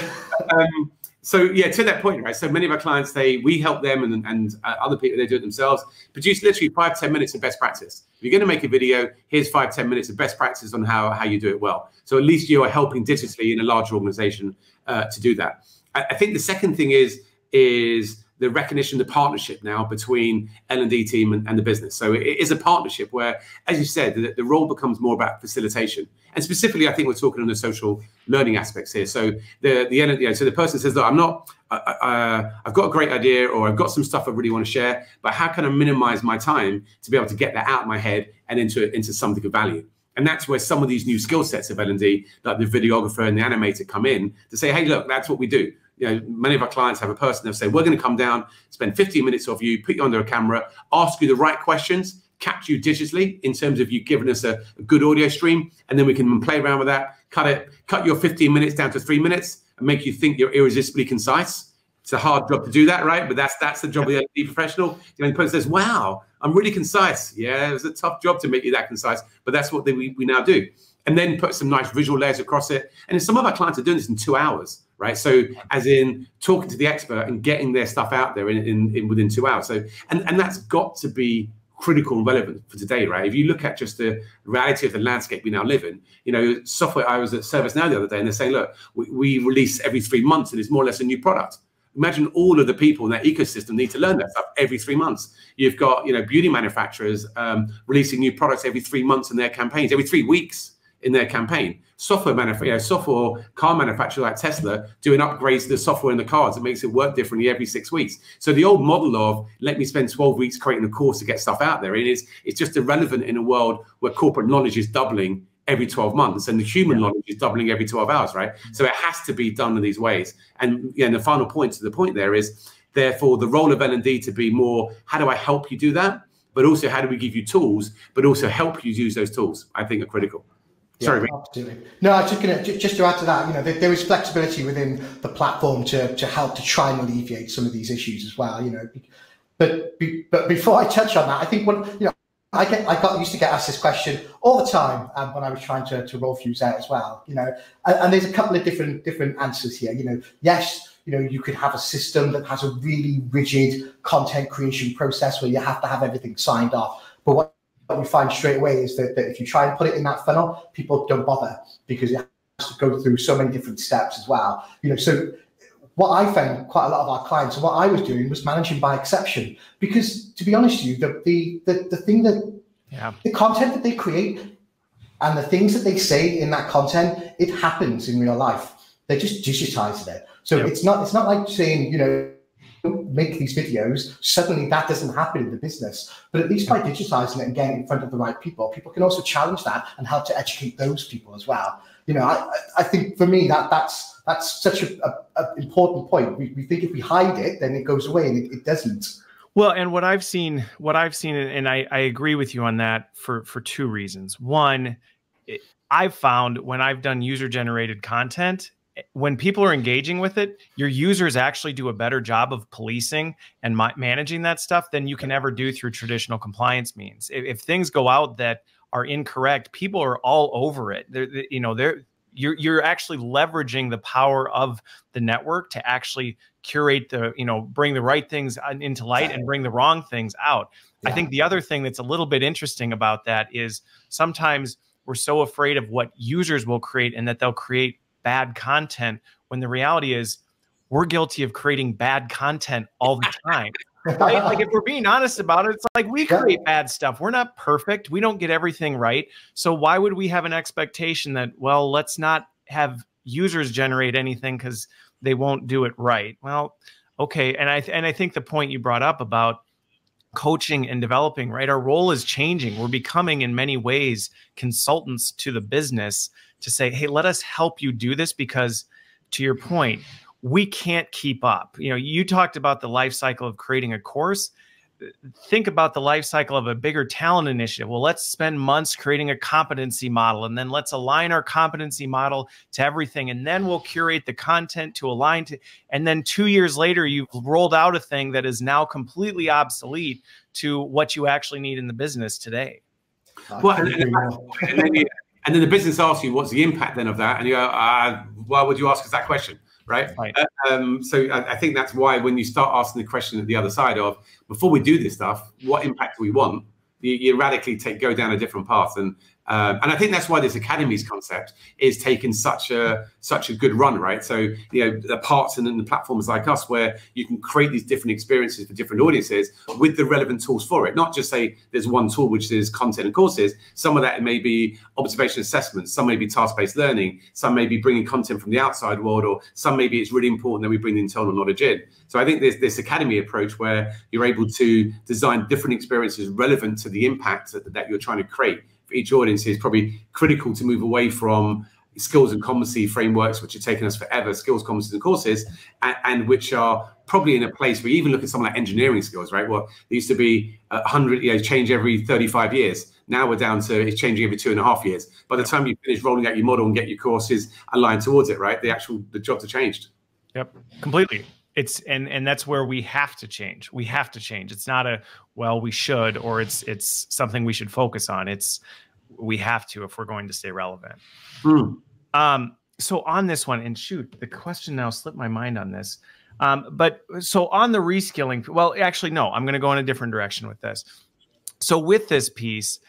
um, so yeah, to that point, right? So many of our clients, they we help them, and and uh, other people they do it themselves. Produce literally five ten minutes of best practice. If you're going to make a video, here's five ten minutes of best practice on how how you do it well. So at least you are helping digitally in a larger organization uh, to do that. I, I think the second thing is is the recognition, the partnership now between L&D team and, and, the business. So it is a partnership where, as you said, the, the, role becomes more about facilitation. And specifically, I think we're talking on the social learning aspects here. So the the L&D, so the person says, look, I'm not, uh, I've got a great idea or I've got some stuff I really want to share, but how can I minimize my time to be able to get that out of my head and into, into something of value? And that's where some of these new skill sets of L&D, like the videographer and the animator come in to say, hey, look, that's what we do you know, many of our clients have a person they'll say, we're going to come down, spend 15 minutes of you, put you under a camera, ask you the right questions, capture you digitally in terms of you giving us a, a, good audio stream, and then we can play around with that, cut it, cut your 15 minutes down to three minutes, and make you think you're irresistibly concise. It's a hard job to do that, right? But that's that's the job of the professional. You know, the person says, "Wow, I'm really concise." Yeah, it was a tough job to make you that concise, but that's what they, we, we now do. And then put some nice visual layers across it. And some of our clients are doing this in two hours right? So as in talking to the expert and getting their stuff out there in, in, in, within two hours. So and and that's got to be critical and relevant for today, right? If you look at just the reality of the landscape we now live in, you know, software. I was at ServiceNow the other day, and they're saying, look, we, we release every three months, and it's more or less a new product. Imagine all of the people in that ecosystem need to learn that stuff every three months. You've got, you know, beauty manufacturers um, releasing new products every three months in their campaigns, every three weeks in their campaign software manufacturer, you know, software car manufacturer like Tesla doing upgrades to the software in the cars that makes it work differently every six weeks. So the old model of let me spend 12 weeks creating a course to get stuff out there, it is it's just irrelevant in a world where corporate knowledge is doubling every 12 months and the human yeah. knowledge is doubling every 12 hours, right? So it has to be done in these ways. And yeah, and the final point to the point there is therefore the role of L&D to be more, how do I help you do that? But also how do we give you tools, but also help you use those tools, I think are critical. Sorry, absolutely. No, I was just to just to add to that. You know, there, there is flexibility within the platform to to help to try and alleviate some of these issues as well. You know, but but before I touch on that, I think what you know. I get, I got used to get asked this question all the time um, when I was trying to, to roll fuse out as well. You know, and, and there's a couple of different different answers here. You know, yes, you know, you could have a system that has a really rigid content creation process where you have to have everything signed off. But what we find straight away is that, that if you try and put it in that funnel, people don't bother because it has to go through so many different steps as well. You know, so what I found quite a lot of our clients and what I was doing was managing by exception because to be honest with you, the the the, the thing that yeah. the content that they create and the things that they say in that content, it happens in real life. They're just digitizing it. So yep. it's not it's not like saying, you know, make these videos, suddenly that doesn't happen in the business. But at least by digitizing it and getting in front of the right people, people can also challenge that and help to educate those people as well. You know, I, I think for me that that's that's such a, a, a important point. We, we, think if we hide it, then it goes away, and it, it doesn't. Well, and what I've seen, what I've seen, and I, I agree with you on that for for two reasons. One, it, I've found when I've done user generated content, when people are engaging with it, your users actually do a better job of policing and managing that stuff than you can ever do through traditional compliance means. If, if things go out that are incorrect, people are all over it. They're, they, you know, they're you're you're actually leveraging the power of the network to actually curate the you know bring the right things uh, into light and bring the wrong things out. Yeah. I think the other thing that's a little bit interesting about that is sometimes we're so afraid of what users will create and that they'll create bad content when the reality is we're guilty of creating bad content all the time. right? Like if we're being honest about it, it's like we create bad stuff. We're not perfect. We don't get everything right. So why would we have an expectation that well, let's not have users generate anything cuz they won't do it right? Well, okay, and I and I think the point you brought up about coaching and developing, right? Our role is changing. We're becoming, in many ways, consultants to the business to say, hey, let us help you do this because, to your point, we can't keep up. You know, you talked about the life cycle of creating a course think about the life cycle of a bigger talent initiative. Well, let's spend months creating a competency model and then let's align our competency model to everything. And then we'll curate the content to align to. And then two years later, you've rolled out a thing that is now completely obsolete to what you actually need in the business today. Well, and, and, and, then the business asks you, what's the impact then of that? And you go, uh, why would you ask us that question? right? right. Uh, um, so I, I, think that's why when you start asking the question at the other side of before we do this stuff, what impact do we want? You, you radically take go down a different path, and um, and I think that's why this academies concept is taking such a such a good run, right? So you know the parts and the platforms like us, where you can create these different experiences for different audiences with the relevant tools for it. Not just say there's one tool which is content and courses. Some of that may be observation assessments. Some may be task based learning. Some may be bringing content from the outside world, or some maybe it's really important that we bring the internal knowledge in. So I think there's this academy approach where you're able to design different experiences relevant to the impact that, that you're trying to create each audience is probably critical to move away from skills and competency frameworks, which are taking us forever, skills, competencies, and courses, and, and, which are probably in a place where you even look at something like engineering skills, right? Well, there used to be hundred, you know, change every 35 years. Now we're down to it's changing every two and a half years. By the time you finish rolling out your model and get your courses aligned towards it, right? The actual the jobs are changed. Yep, completely it's and and that's where we have to change. We have to change. It's not a well we should or it's it's something we should focus on. It's we have to if we're going to stay relevant. Mm. um so on this one and shoot the question now slipped my mind on this. Um but so on the reskilling well actually no i'm going to go in a different direction with this. So with this piece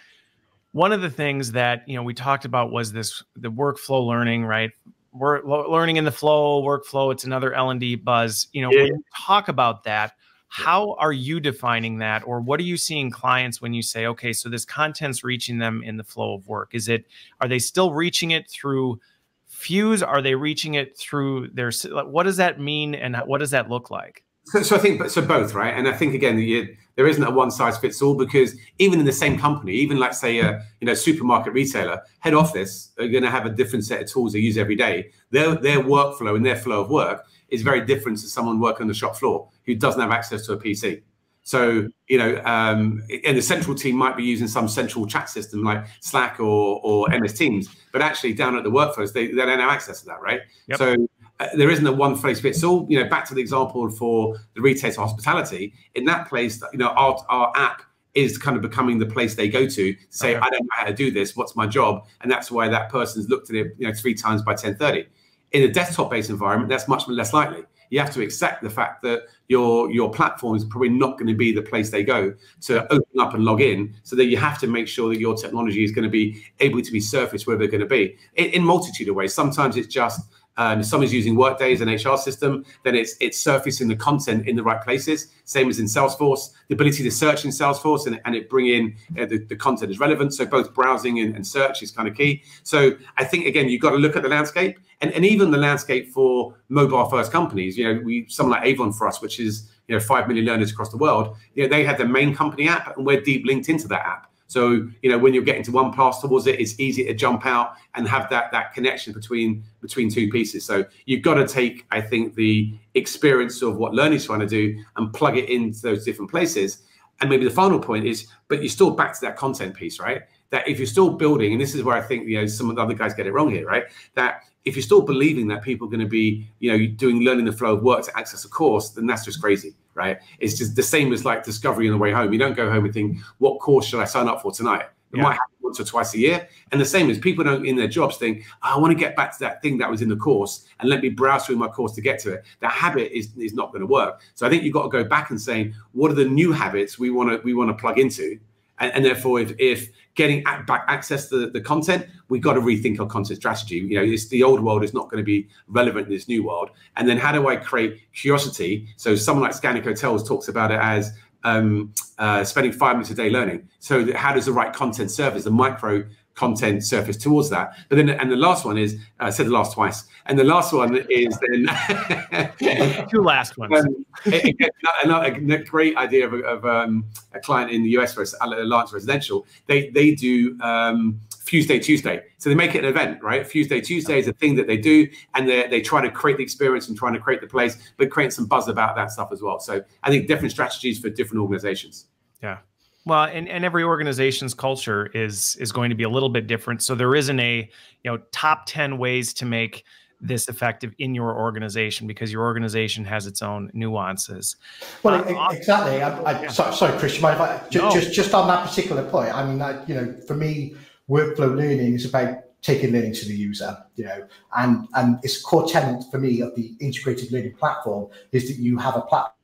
one of the things that you know we talked about was this the workflow learning right we're learning in the flow workflow it's another l&d buzz. You know yeah. when you talk about that how are you defining that? Or what are you seeing clients when you say okay so this content's reaching them in the flow of work. Is it are they still reaching it through fuse? Are they reaching it through their what does that mean and what does that look like so, so I think so both, right? And I think again, you, there isn't a one size fits all because even in the same company, even like say a you know supermarket retailer, head office are going to have a different set of tools they use every day. Their their workflow and their flow of work is very different to someone working on the shop floor who doesn't have access to a PC. So you know, um, and the central team might be using some central chat system like Slack or or MS Teams, but actually down at the workflows, they, they don't have access to that, right? Yep. So uh, there isn't a one place fits all. You know, back to the example for the retail hospitality. In that place, you know, our, our app is kind of becoming the place they go to to say, okay. I don't know how to do this. What's my job? And that's why that person's looked at it, you know, three times by 1030. In a desktop-based environment, that's much less likely. You have to accept the fact that your your platform is probably not going to be the place they go to open up and log in. So that you have to make sure that your technology is going to be able to be surfaced where they're going to be in, in multitude of ways. Sometimes it's just um, if someone's using Workday as an HR system, then it's it's surfacing the content in the right places. Same as in Salesforce, the ability to search in Salesforce and, and it bring in uh, the, the content is relevant. So both browsing and, and search is kind of key. So I think again, you've got to look at the landscape and, and even the landscape for mobile first companies. You know, we someone like Avon for us, which is you know five million learners across the world. You know, they had their main company app, and we're deep linked into that app. So you know when you're getting to one pass towards it, it's easy to jump out and have that that connection between between two pieces. So you've got to take, I think, the experience of what learning's trying to do and plug it into those different places. And maybe the final point is, but you're still back to that content piece, right? That if you're still building, and this is where I think you know some of the other guys get it wrong here, right? That if you're still believing that people are going to be, you know, doing learning the flow of work to access a course, then that's just crazy right? It's just the same as like discovery on the way home. You don't go home and think, what course should I sign up for tonight? It yeah. might happen once or twice a year. And the same as people don't in their jobs think, oh, I want to get back to that thing that was in the course and let me browse through my course to get to it. That habit is, is not going to work. So I think you've got to go back and say, what are the new habits we want to we want to plug into? And, and therefore, if, if getting back access to the, content, we've got to rethink our content strategy. You know, it's the old world is not going to be relevant in this new world. And then how do I create curiosity? So someone like Scandic Hotels talks about it as um, uh, spending five minutes a day learning. So how does the right content serve as the micro content surface towards that. But then, and the last one is, uh, I said the last twice, and the last one is then *laughs* two last ones. Um, a, great idea of, of um, a client in the US for Alliance Residential. They they do um, Fuse Day Tuesday, so they make it an event, right? Tuesday, Tuesday is a thing that they do, and they they try to create the experience and trying to create the place, but create some buzz about that stuff as well. So I think different strategies for different organizations. Yeah. Well, and, and every organization's culture is is going to be a little bit different. So there isn't a you know top ten ways to make this effective in your organization because your organization has its own nuances. Well, uh, exactly. I, I, yeah. sorry, sorry, Chris. You mind if I just, no. just just on that particular point? I mean, I, you know, for me, workflow learning is about taking learning to the user. You know, and and it's core tenant for me of the integrated learning platform is that you have a platform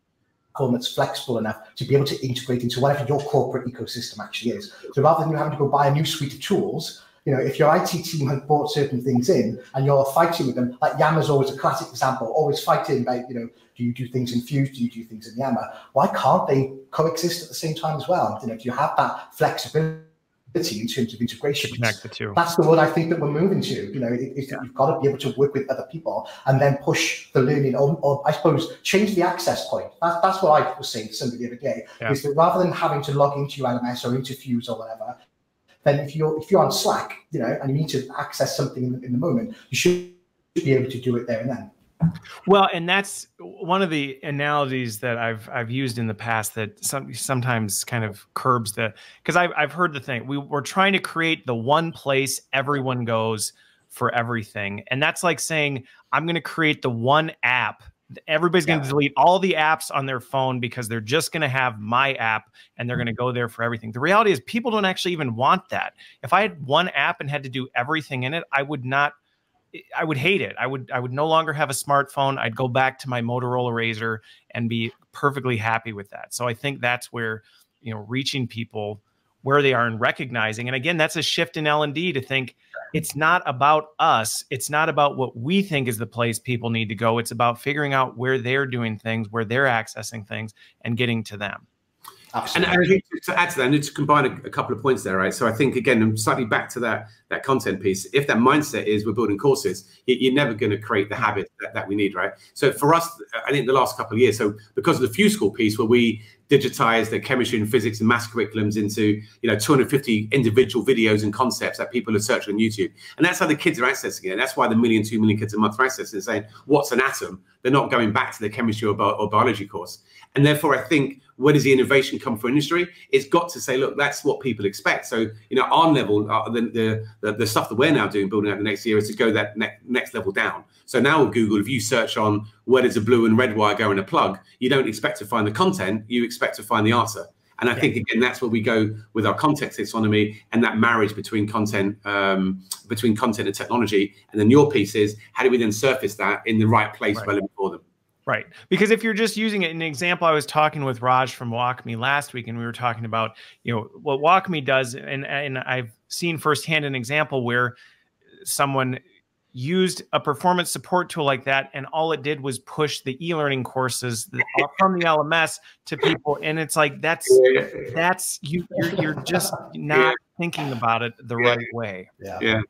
platform that's flexible enough to be able to integrate into whatever your corporate ecosystem actually is. So rather than you having to go buy a new suite of tools, you know, if your IT team has bought certain things in and you're fighting with them, like Yammer's always a classic example, always fighting about, you know, do you do things in Fuse? Do you do things in Yammer? Why can't they coexist at the same time as well? You know, if you have that flexibility in terms of integration. Connect the two. That's the one I think that we're moving to. You know, it, yeah. you've got to be able to work with other people and then push the learning, or, or I suppose change the access point. That's, that's what I was saying to somebody the other day. Yeah. Is that rather than having to log into your LMS or into Fuse or whatever, then if you're if you're on Slack, you know, and you need to access something in the, in the moment, you should be able to do it there and then. Well, and that's one of the analogies that I've I've used in the past that some, sometimes kind of curbs the because I've I've heard the thing we we're trying to create the one place everyone goes for everything, and that's like saying I'm going to create the one app. Everybody's yeah. going to delete all the apps on their phone because they're just going to have my app and they're going to go there for everything. The reality is, people don't actually even want that. If I had one app and had to do everything in it, I would not I would hate it. I would I would no longer have a smartphone. I'd go back to my Motorola Razr and be perfectly happy with that. So I think that's where you know reaching people where they are and recognizing. And again, that's a shift in L and D to think it's not about us. It's not about what we think is the place people need to go. It's about figuring out where they're doing things, where they're accessing things, and getting to them. Absolutely. And, and to add to that, I need to combine a, a, couple of points there, right? So I think again, I'm slightly back to that that content piece. If that mindset is we're building courses, you're never going to create the habit that, that we need, right? So for us, I think the last couple of years, so because of the Fuse School piece, where we digitized the chemistry and physics and maths curriculums into you know 250 individual videos and concepts that people are searching on YouTube, and that's how the kids are accessing it. And that's why the million, two million kids a month are accessing it, saying, "What's an atom?" They're not going back to the chemistry or, bi or biology course, and therefore I think where does the innovation come for industry? It's got to say, look, that's what people expect. So, you know, our level, uh, the, the, the stuff that we're now doing, building out the next year, is to go that ne next level down. So now with Google, if you search on where does a blue and red wire go in a plug, you don't expect to find the content, you expect to find the answer. And I yeah. think again, that's where we go with our context taxonomy and that marriage between content, um, between content and technology. And then your piece is how do we then surface that in the right place right. relevant for them? Right. Because if you're just using it, an example, I was talking with Raj from WalkMe last week, and we were talking about, you know, what WalkMe does. And, and I've seen firsthand an example where someone used a performance support tool like that, and all it did was push the e-learning courses from the LMS to people. And it's like, that's, that's, you, you're, you're just not thinking about it the right way. Yeah. Yeah.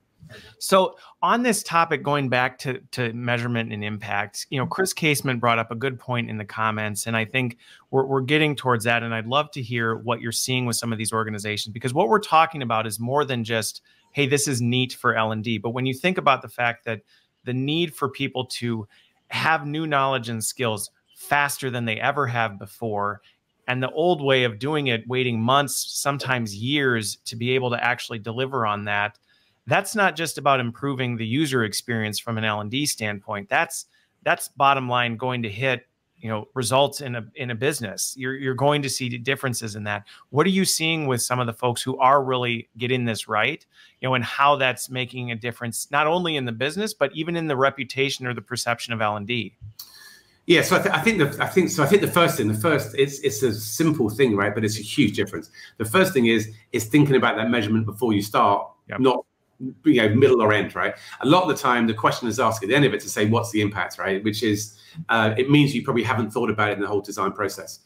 So on this topic, going back to, to measurement and impact, you know, Chris Casement brought up a good point in the comments, and I think we're, we're getting towards that. And I'd love to hear what you're seeing with some of these organizations, because what we're talking about is more than just, hey, this is neat for L&D. But when you think about the fact that the need for people to have new knowledge and skills faster than they ever have before and the old way of doing it waiting months sometimes years to be able to actually deliver on that that's not just about improving the user experience from an L&D standpoint. That's that's bottom line going to hit you know results in a in a business you're you're going to see differences in that what are you seeing with some of the folks who are really getting this right you know and how that's making a difference not only in the business but even in the reputation or the perception of l&d yeah, so I, th- I, think the I think so. I think the first thing, the first, it's it's a simple thing, right? But it's a huge difference. The first thing is is thinking about that measurement before you start, yep. not you know middle or end right a lot of the time the question is asked at the end of it to say what's the impact right which is uh, it means you probably haven't thought about it in the whole design process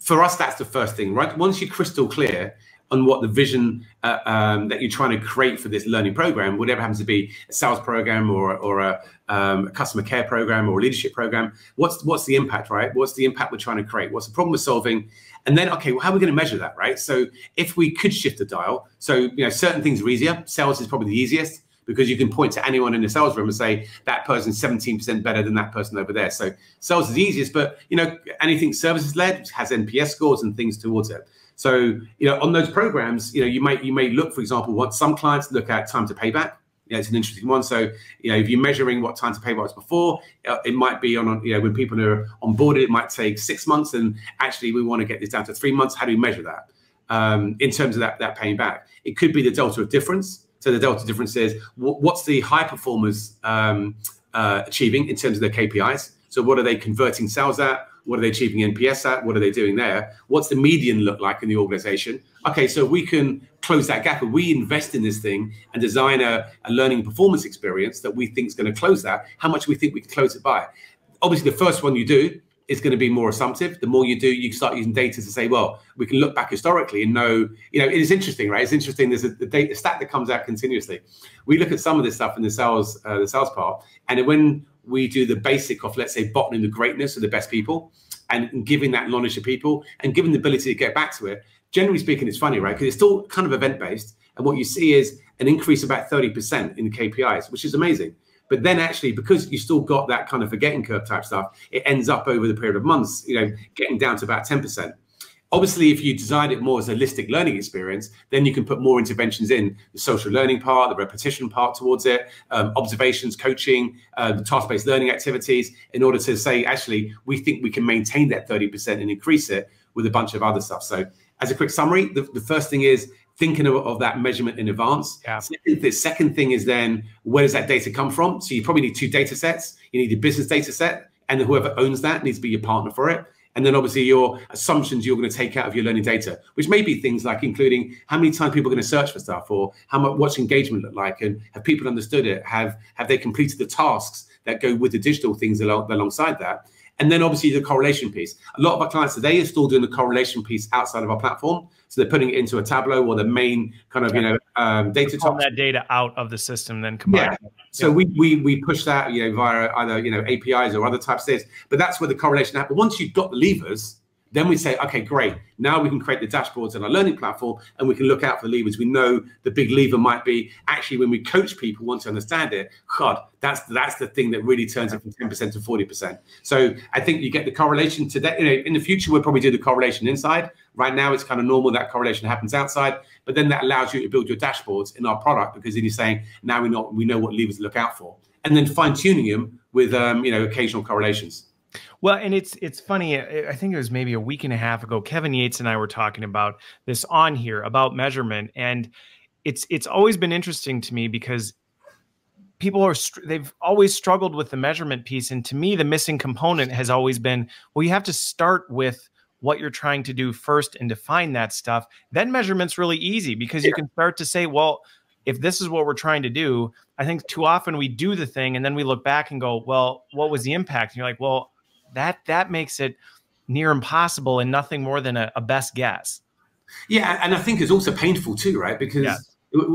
for us that's the first thing right once you're crystal clear on what the vision uh, um, that you're trying to create for this learning program, whatever happens to be a sales program or, or a, um, a customer care program or a leadership program. What's what's the impact, right? What's the impact we're trying to create? What's the problem we're solving? And then, okay, well, how are we going to measure that, right? So if we could shift the dial, so you know, certain things are easier. Sales is probably the easiest because you can point to anyone in the sales room and say that person's 17% better than that person over there. So sales is easiest, but you know, anything services led has NPS scores and things towards it. So, you know, on those programs, you know, you might you may look, for example, what some clients look at time to payback. You know, it's an interesting one. So, you know, if you're measuring what time to pay was before, uh, it might be on, you know, when people are on board, it might take six months, and actually we want to get this down to three months. How do we measure that um, in terms of that that paying back? It could be the delta of difference. So the delta difference is what's the high performers um, uh, achieving in terms of their KPIs. So what are they converting sales at? What are they achieving NPS at? What are they doing there? What's the median look like in the organization? Okay, so we can close that gap. If we invest in this thing and design a, a learning performance experience that we think is going to close that, how much we think we can close it by? Obviously, the first one you do is going to be more assumptive. The more you do, you start using data to say, well, we can look back historically and know, you know, it is interesting, right? It's interesting. There's a, the data stat that comes out continuously. We look at some of this stuff in the sales, uh, the sales part, and when we do the basic of, let's say, bottling the greatness of the best people and giving that knowledge to people and giving the ability to get back to it. Generally speaking, it's funny, right? Because it's still kind of event based. And what you see is an increase about 30% in the KPIs, which is amazing. But then actually, because you still got that kind of forgetting curve type stuff, it ends up over the period of months, you know, getting down to about 10%. Obviously, if you design it more as a holistic learning experience, then you can put more interventions in the social learning part, the repetition part towards it, um, observations, coaching, uh, task-based learning activities, in order to say, actually, we think we can maintain that 30% and increase it with a bunch of other stuff. So as a quick summary, the, the first thing is thinking of, of, that measurement in advance. Yeah. Second, the second thing is then where does that data come from? So you probably need two data sets. You need a business data set, and whoever owns that needs to be your partner for it and then obviously your assumptions you're going to take out of your learning data, which may be things like including how many times people are going to search for stuff, or how much what's engagement look like, and have people understood it? Have have they completed the tasks that go with the digital things along, alongside that? And then obviously the correlation piece. A lot of our clients today are still doing the correlation piece outside of our platform. So they're putting it into a Tableau or the main kind of, you know, um, data. Pull that data out of the system, then combine. Yeah. So yeah. we, we we push that, you know, via either, you know, APIs or other types of things. But that's where the correlation happens. Once you've got the levers, then we say, okay, great. Now we can create the dashboards on our learning platform and we can look out for the levers. We know the big lever might be actually when we coach people want to understand it, God, that's that's the thing that really turns it from 10% to 40%. So I think you get the correlation today. You know, in the future, we'll probably do the correlation inside. Right now, it's kind of normal that correlation happens outside, but then that allows you to build your dashboards in our product because then you're saying, now we know we know what levers to look out for. And then fine-tuning them with um, you know occasional correlations. Well, and it's it's funny. Uh, uh, I think it was maybe a week and a half ago. Kevin Yates and I were talking about this on here about measurement, and it's it's always been interesting to me because people are they've always struggled with the measurement piece, and to me, the missing component has always been well, you have to start with what you're trying to do first and define that stuff. Then measurement's really easy because you can start to say, well, if this is what we're trying to do, I think too often we do the thing and then we look back and go, well, what was the impact? And you're like, well, that that makes it near impossible and nothing more than a, a best guess. Yeah, and I think it's also painful too, right? Because yeah.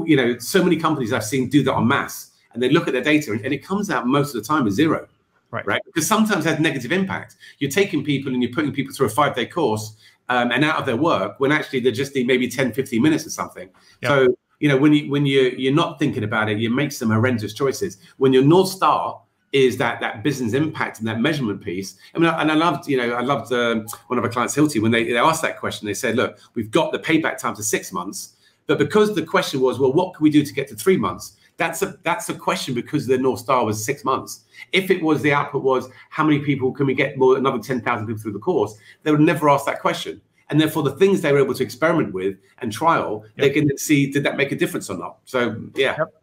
you know, so many companies I've seen do that on mass, and they look at their data, and, and it comes out most of the time as zero. Right. right. Because sometimes it has negative impact. You're taking people and you're putting people through a five day course um, and out of their work when actually they just need maybe 10, 15 minutes or something. Yep. So, you know, when you when you you're not thinking about it, you make some horrendous choices. When your North Star is that that business impact and that measurement piece. I mean, and I loved, you know, I loved um, one of our clients, Hilti, when they, they asked that question. They said, "Look, we've got the payback time to six months, but because the question was, well, what can we do to get to three months? That's a that's a question because the North Star was six months. If it was the output was how many people can we get more another ten thousand people through the course, they would never ask that question. And therefore, the things they were able to experiment with and trial, yep. they can see did that make a difference or not. So yeah. Yep.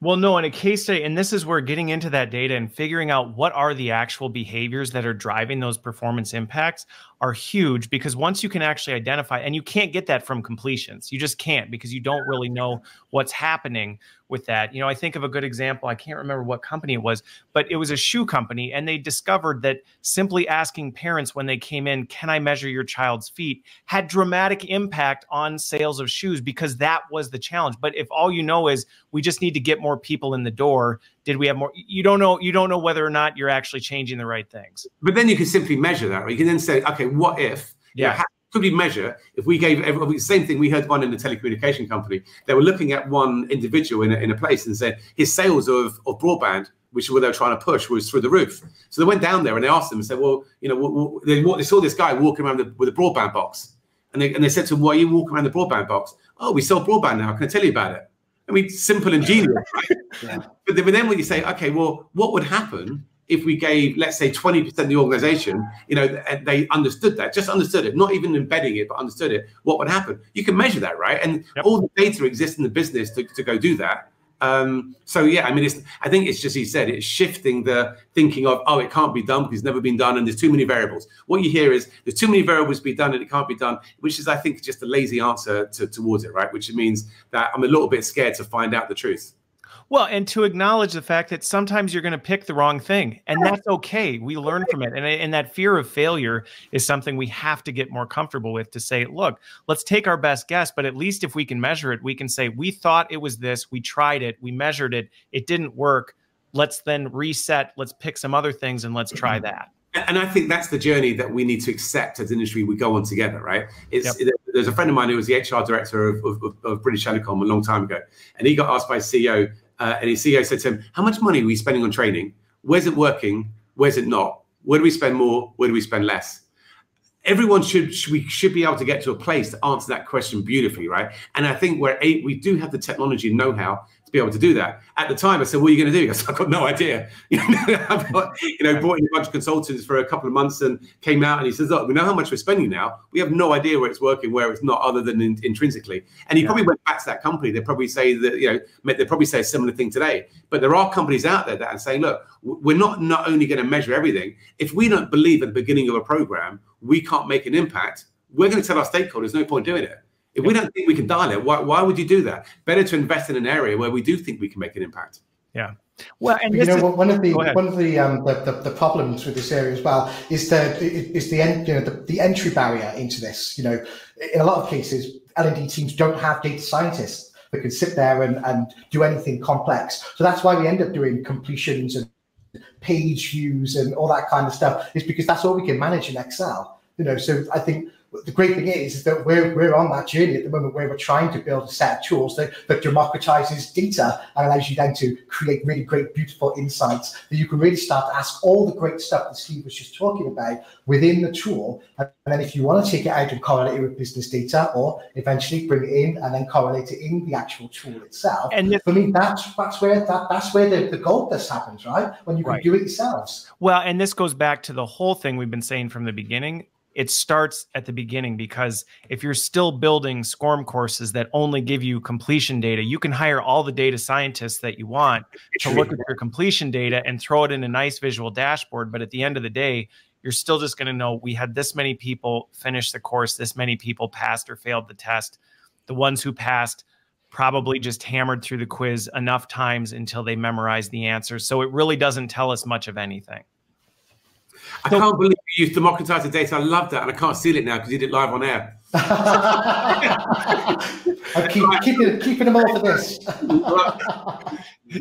Well, no, in a case study, and this is where getting into that data and figuring out what are the actual behaviors that are driving those performance impacts are huge because once you can actually identify, and you can't get that from completions, you just can't because you don't really know what's happening with that. You know, I think of a good example. I can't remember what company it was, but it was a shoe company, and they discovered that simply asking parents when they came in, "Can I measure your child's feet?" had dramatic impact on sales of shoes because that was the challenge. But if all you know is we just need to get more people in the door, did we have more? You don't know. You don't know whether or not you're actually changing the right things. But then you can simply measure that. Right? You can then say, "Okay, what if?" Yeah. You know, could we measure if we gave the same thing? We heard one in the telecommunication company. They were looking at one individual in a, in a place and said his sales of, of broadband, which is what they were trying to push, was through the roof. So they went down there and they asked them and said, "Well, you know, they, they saw this guy walking around the, with a broadband box, and they and they said to him, "Why are you walking around the broadband box?" Oh, we sell broadband now. Can I tell you about it? I mean, simple and genius, *laughs* right? yeah. But then, when you say, okay, well, what would happen if we gave, let's say, 20% of the organization, you know, they understood that, just understood it, not even embedding it, but understood it, what would happen? You can measure that, right? And yep. all the data exists in the business to, to go do that. Um, so yeah, I mean, I think it's just, he said, it's shifting the thinking of, oh, it can't be done because it's never been done and there's too many variables. What you hear is there's too many variables to be done and it can't be done, which is, I think, just a lazy answer to, towards it, right? Which means that I'm a little bit scared to find out the truth. Well, and to acknowledge the fact that sometimes you're going to pick the wrong thing, and that's okay. We learn from it. And, and that fear of failure is something we have to get more comfortable with to say, look, let's take our best guess, but at least if we can measure it, we can say, we thought it was this, we tried it, we measured it, it didn't work. Let's then reset, let's pick some other things, and let's try mm-hmm. that. And I think that's the journey that we need to accept as an industry we go on together, right? It's yep. there's a friend of mine who was the HR director of, of, of British Telecom a long time ago, and he got asked by CEO, uh, and his CEO said to him, How much money are we spending on training? Where's it working? Where's it not? Where do we spend more? Where do we spend less? Everyone should, should we should be able to get to a place to answer that question beautifully, right? And I think we're we do have the technology know-how to be able to do that. At the time, I said, "What are you going to do?" *laughs* "I've got no idea." *laughs* you know, I've got you know, brought in a bunch of consultants for a couple of months and came out and he says, "Look, we know how much we're spending now. We have no idea where it's working, where it's not, other than in, intrinsically." And he yeah. probably went back to that company. They probably say that you know they probably say a similar thing today. But there are companies out there that are saying, "Look, we're not not only going to measure everything. If we don't believe at the beginning of a program we can't make an impact, we're going to tell our stakeholders no point doing it." If we don't think we can dial it, why, why would you do that? Better to invest in an area where we do think we can make an impact. Yeah. Well, and you know, is, one of the one of the, um, the, the, the problems with this area as well is the is the end you know the, the entry barrier into this. You know, in a lot of cases, L and D teams don't have data scientists that can sit there and, and do anything complex. So that's why we end up doing completions and page views and all that kind of stuff. Is because that's all we can manage in Excel. You know, so I think the great thing is, is that we're, we're on that journey at the moment where we're trying to build a set of tools that, that democratizes data and allows you then to create really great, beautiful insights that you can really start to ask all the great stuff that Steve was just talking about within the tool. And then if you want to take it out and correlate it with business data or eventually bring it in and then correlate it in the actual tool itself. And for me, that's that's where that that's where the, the gold dust happens, right? When you can right. do it yourselves. Well, and this goes back to the whole thing we've been saying from the beginning it starts at the beginning because if you're still building SCORM courses that only give you completion data, you can hire all the data scientists that you want to look at your completion data and throw it in a nice visual dashboard. But at the end of the day, you're still just going to know we had this many people finish the course, this many people passed or failed the test. The ones who passed probably just hammered through the quiz enough times until they memorized the answers. So it really doesn't tell us much of anything. I can't believe you used democratized the data. I love that, and I can't steal it now because you did it live on air. *laughs* I keep keeping keeping them all for this.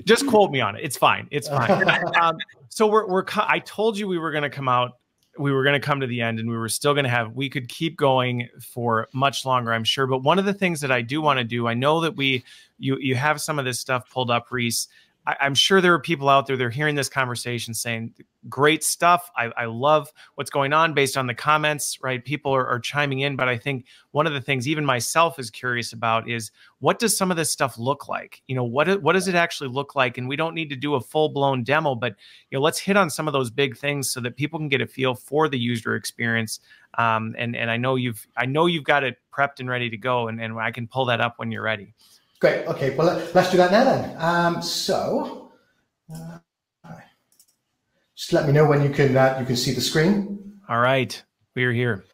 Just quote me on it. It's fine. It's fine. *laughs* Um, so we're we're. I told you we were going to come out. We were going to come to the end, and we were still going to have. We could keep going for much longer, I'm sure. But one of the things that I do want to do, I know that we you you have some of this stuff pulled up, Rhys. I, am sure there are people out there they're hearing this conversation saying, "Great stuff! I, I love what's going on." Based on the comments, right? People are, are, chiming in, but I think one of the things even myself is curious about is what does some of this stuff look like? You know, what what does it actually look like? And we don't need to do a full blown demo, but you know, let's hit on some of those big things so that people can get a feel for the user experience. Um, and and I know you've I know you've got it prepped and ready to go, and, and I can pull that up when you're ready. Great. Okay. Well, let's do that now then. Um, so, uh, just let me know when you can uh, you can see the screen. All right. we're here.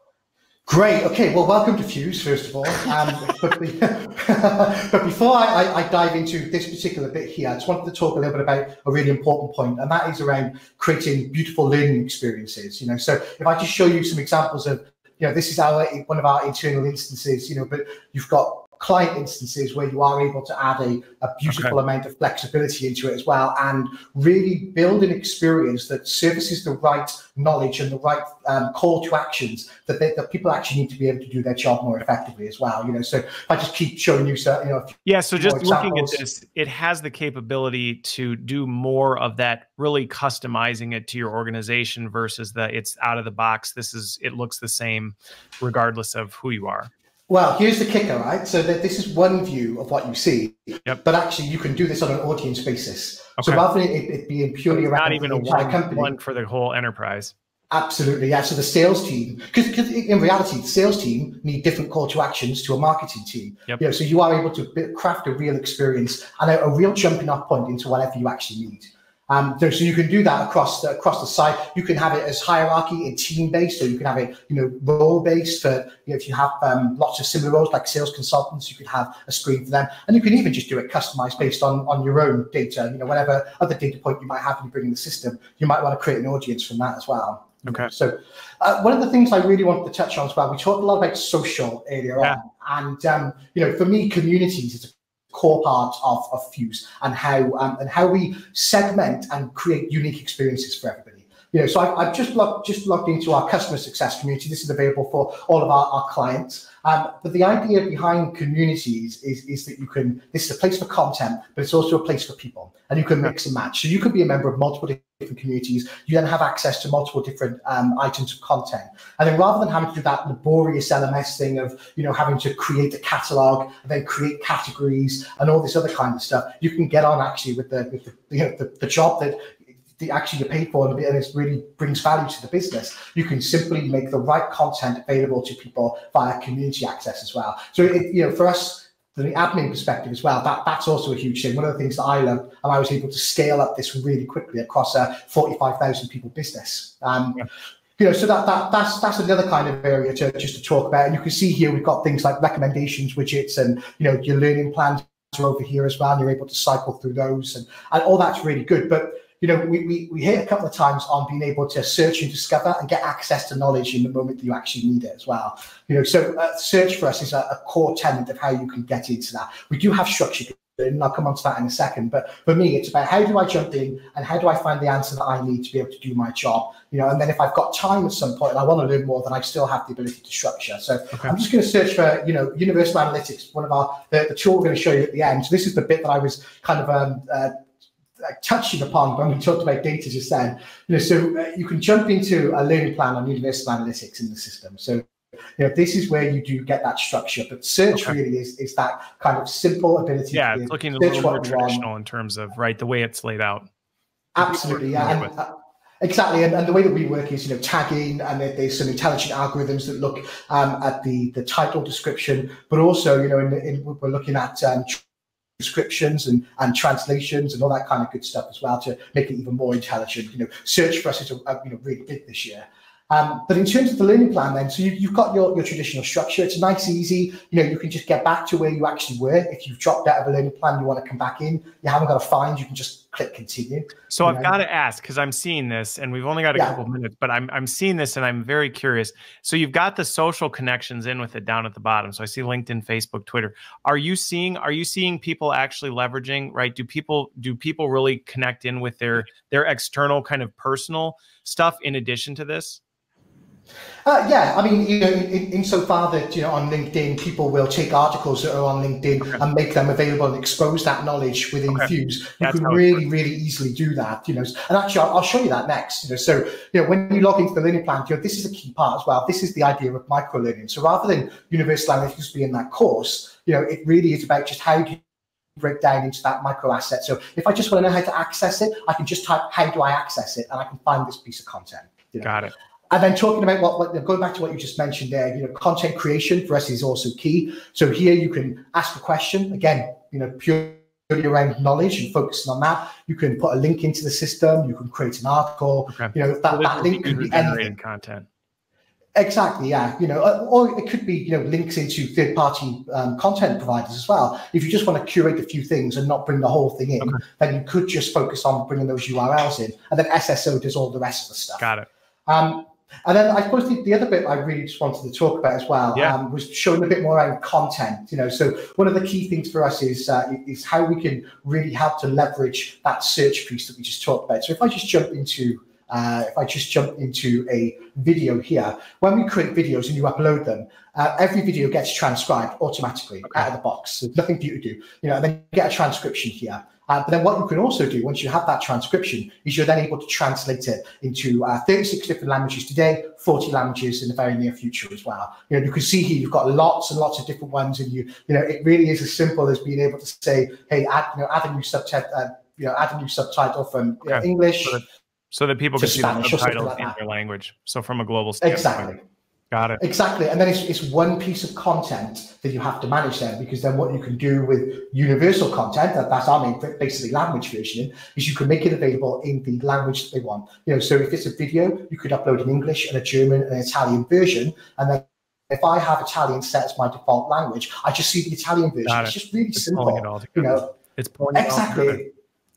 Great. Okay. Well, welcome to Fuse, first of all. Um, *laughs* but, *laughs* but, before I, I, dive into this particular bit here, I just wanted to talk a little bit about a really important point, and that is around creating beautiful learning experiences. You know, so if I just show you some examples of, you know, this is our one of our internal instances. You know, but you've got client instances where you are able to add a, a beautiful okay. amount of flexibility into it as well and really build an experience that services the right knowledge and the right um, call to actions that, they, that people actually need to be able to do their job more effectively as well you know. So i just keep showing you so you know yeah so just looking at this it has the capability to do more of that really customizing it to your organization versus the it's out of the box. This is it looks the same regardless of who you are well, here's the kicker, right? So that this is one view of what you see, yep. but actually you can do this on an audience basis. Okay. So rather than it, it being purely so around not even a one, company, one for the whole enterprise. Absolutely, yeah. So the sales team, because in reality, the sales team need different call to actions to a marketing team. Yep. You know, so you are able to craft a real experience and a, a real jumping off point into whatever you actually need. Um, so, so, you can do that across the, across the site. You can have it as hierarchy and team based, or you can have it, you know, role based. For you know, if you have um, lots of similar roles like sales consultants, you could have a screen for them, and you can even just do it customized based on on your own data. You know, whatever other data point you might have when you bring in the system, you might want to create an audience from that as well. Okay. So, uh, one of the things I really wanted to touch on as well, we talked a lot about social earlier yeah. on, and um, you know, for me, communities is a core part of, of Fuse and how um, and how we segment and create unique experiences for everybody. You know, so I've, I've just logged just logged into our customer success community. This is available for all of our, our clients. Um, but the idea behind communities is, is that you can, this is a place for content, but it's also a place for people and you can mix and match. So you could be a member of multiple different communities. You then have access to multiple different um, items of content. And then rather than having to do that laborious LMS thing of, you know, having to create a catalog and then create categories and all this other kind of stuff, you can get on actually with the, with the, you know, the, the job that the actually you're paid for and it really brings value to the business. You can simply make the right content available to people via community access as well. So it, you know, for us, from the admin perspective as well, that, that's also a huge thing. One of the things that I love, and I was able to scale up this really quickly across a 45,000 people business. Um, yeah. You know, so that, that that's that's another kind of area to just to talk about. And you can see here we've got things like recommendations widgets and you know your learning plans are over here as well. And you're able to cycle through those and, and all that's really good. But you know, we, we, we hit a couple of times on being able to search and discover and get access to knowledge in the moment that you actually need it as well. You know, so uh, search for us is a, a, core tenet of how you can get into that. We do have structure, and I'll come on to that in a second. But for me, it's about how do I jump in and how do I find the answer that I need to be able to do my job. You know, and then if I've got time at some point and I want to learn more, then I still have the ability to structure. So okay. I'm just going to search for, you know, Universal Analytics, one of our the, the tool we're going to show you at the end. So this is the bit that I was kind of um, uh, touching upon when we talked about data just then. You know, so uh, you can jump into a learning plan on Universal Analytics in the system. So you know, this is where you do get that structure. But search okay. really is is that kind of simple ability. Yeah, it's looking a little more traditional in terms of right the way it's laid out. Absolutely, yeah. And, uh, Exactly, and, and the way that we work is, you know, tagging, and there's some intelligent algorithms that look um, at the the title description, but also, you know, in, in, we're looking at um, transcriptions and, and translations and all that kind of good stuff as well to make it even more intelligent. You know, search for us is a, a, you know really big this year. Um, but in terms of the learning plan, then, so you, have got your, your traditional structure. It's nice, easy. You know, you can just get back to where you actually were. If you've dropped out of a learning plan, you want to come back in. You haven't got to find. You can just click continue. So I've got to ask because I'm seeing this, and we've only got a yeah. couple minutes, but I'm I'm seeing this, and I'm very curious. So you've got the social connections in with it down at the bottom. So I see LinkedIn, Facebook, Twitter. Are you seeing Are you seeing people actually leveraging? Right? Do people do people really connect in with their their external kind of personal stuff in addition to this? Uh, yeah, I mean, you know, in, insofar that you know on LinkedIn, people will take articles that are on LinkedIn okay. and make them available and expose that knowledge within okay. Fuse. You That's can really, really easily do that. You know, and actually, I'll, I'll, show you that next. You know, so you know, when you log into the learning plan, you know, this is a key part as well. This is the idea of micro learning. So rather than universal analytics being that course, you know, it really is about just how do you break down into that micro asset. So if I just want to know how to access it, I can just type how do I access it, and I can find this piece of content. You know? Got it. And then talking about what, what, going back to what you just mentioned there, you know, content creation for us is also key. So here you can ask a question again, you know, purely around knowledge and focusing on that. You can put a link into the system. You can create an article. Okay. You know, that, so that link could be anything. content. Exactly, yeah. You know, uh, or it could be you know links into third-party um, content providers as well. If you just want to curate a few things and not bring the whole thing in, okay. then you could just focus on bringing those URLs in, and then SSO does all the rest of the stuff. Got it. Um, and then I suppose the, the, other bit I really just wanted to talk about as well yeah. um, was showing a bit more around content. You know, so one of the key things for us is uh, is how we can really help to leverage that search piece that we just talked about. So if I just jump into uh, if I just jump into a video here, when we create videos and you upload them, uh, every video gets transcribed automatically okay. out of the box. There's nothing for you to do. You know, and then you get a transcription here. Uh, but then what you can also do once you have that transcription is you're then able to translate it into uh, 36 different languages today, 40 languages in the very near future as well. You know, you can see here you've got lots and lots of different ones, and you you know it really is as simple as being able to say, hey, add you know add a new subtitle, uh, you know, add a new subtitle from okay. English. So that, so that people can see the subtitles like in their language. So from a global standpoint. Exactly. Got it. Exactly. And then it's, it's one piece of content that you have to manage then, because then what you can do with universal content, that, that's our main basically language version, is you can make it available in the language that they want. You know, so if it's a video, you could upload an English and a German and an Italian version. And then if I have Italian set as my default language, I just see the Italian version. It. It's just really it's simple. It you know, it's exactly.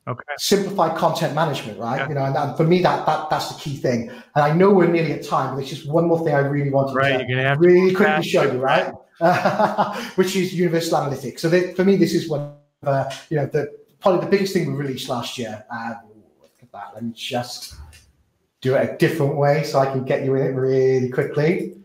Okay. Simplified content management, right? Yeah. You know, and, and, for me, that that that's the key thing. And I know we're nearly at time, but there's just one more thing I really wanted right, to really quickly show you, right? *laughs* which is universal analytics. So they, for me, this is one of uh, you know the probably the biggest thing we released last year. Uh, look at that. Let me just do it a different way so I can get you in it really quickly.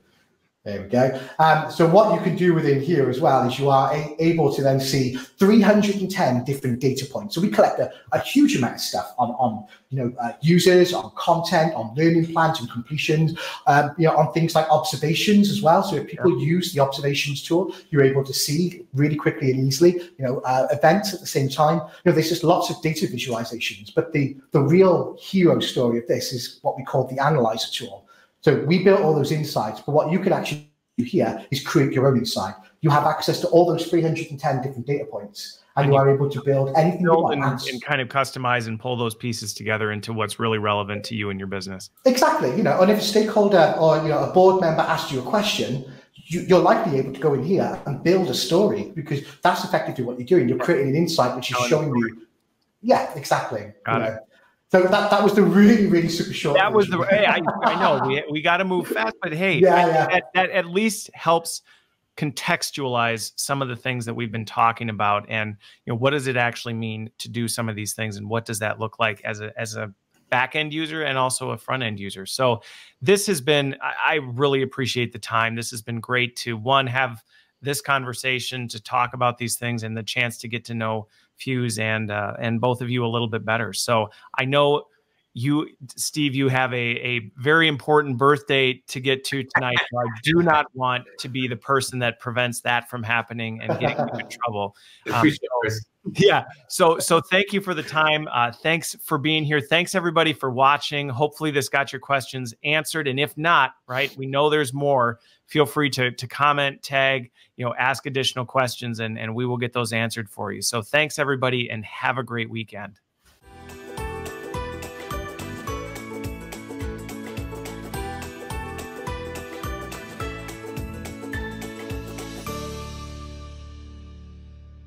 There we go. Um, so what you can do within here as well is you are a- able to then see 310 different data points. So we collect a, a huge amount of stuff on, on you know, uh, users, on content, on learning plans and completions, um, you know, on things like observations as well. So if people yeah. use the observations tool, you're able to see really quickly and easily, you know, uh, events at the same time. You know, there's just lots of data visualizations. But the the real hero story of this is what we call the analyzer tool. So we built all those insights, but what you can actually do here is create your own insight. You have access to all those 310 different data points, and, and you, are able to build anything build and, and, kind of customize and pull those pieces together into what's really relevant to you and your business. Exactly. You know, and if a stakeholder or you know a board member asks you a question, you, are likely able to go in here and build a story because that's effectively what you're doing. You're creating an insight which is showing you. Yeah, exactly. Got it. Know. So that, that was the really, really super short. That was the, hey, I, I *laughs* know we, we got to move fast, but hey, yeah, yeah. That, that at least helps contextualize some of the things that we've been talking about and you know what does it actually mean to do some of these things and what does that look like as a as a back end user and also a front end user so this has been I, I really appreciate the time this has been great to one have this conversation to talk about these things and the chance to get to know Fuse and uh, and both of you a little bit better. So I know you, Steve, you have a, a very important birthday to get to tonight. I do not want to be the person that prevents that from happening and getting you in trouble. *laughs* Um, so, yeah. So so thank you for the time. Uh, thanks for being here. Thanks everybody for watching. Hopefully this got your questions answered. And if not, right, we know there's more. Feel free to to comment, tag, you know, ask additional questions, and and we will get those answered for you. So thanks everybody, and have a great weekend.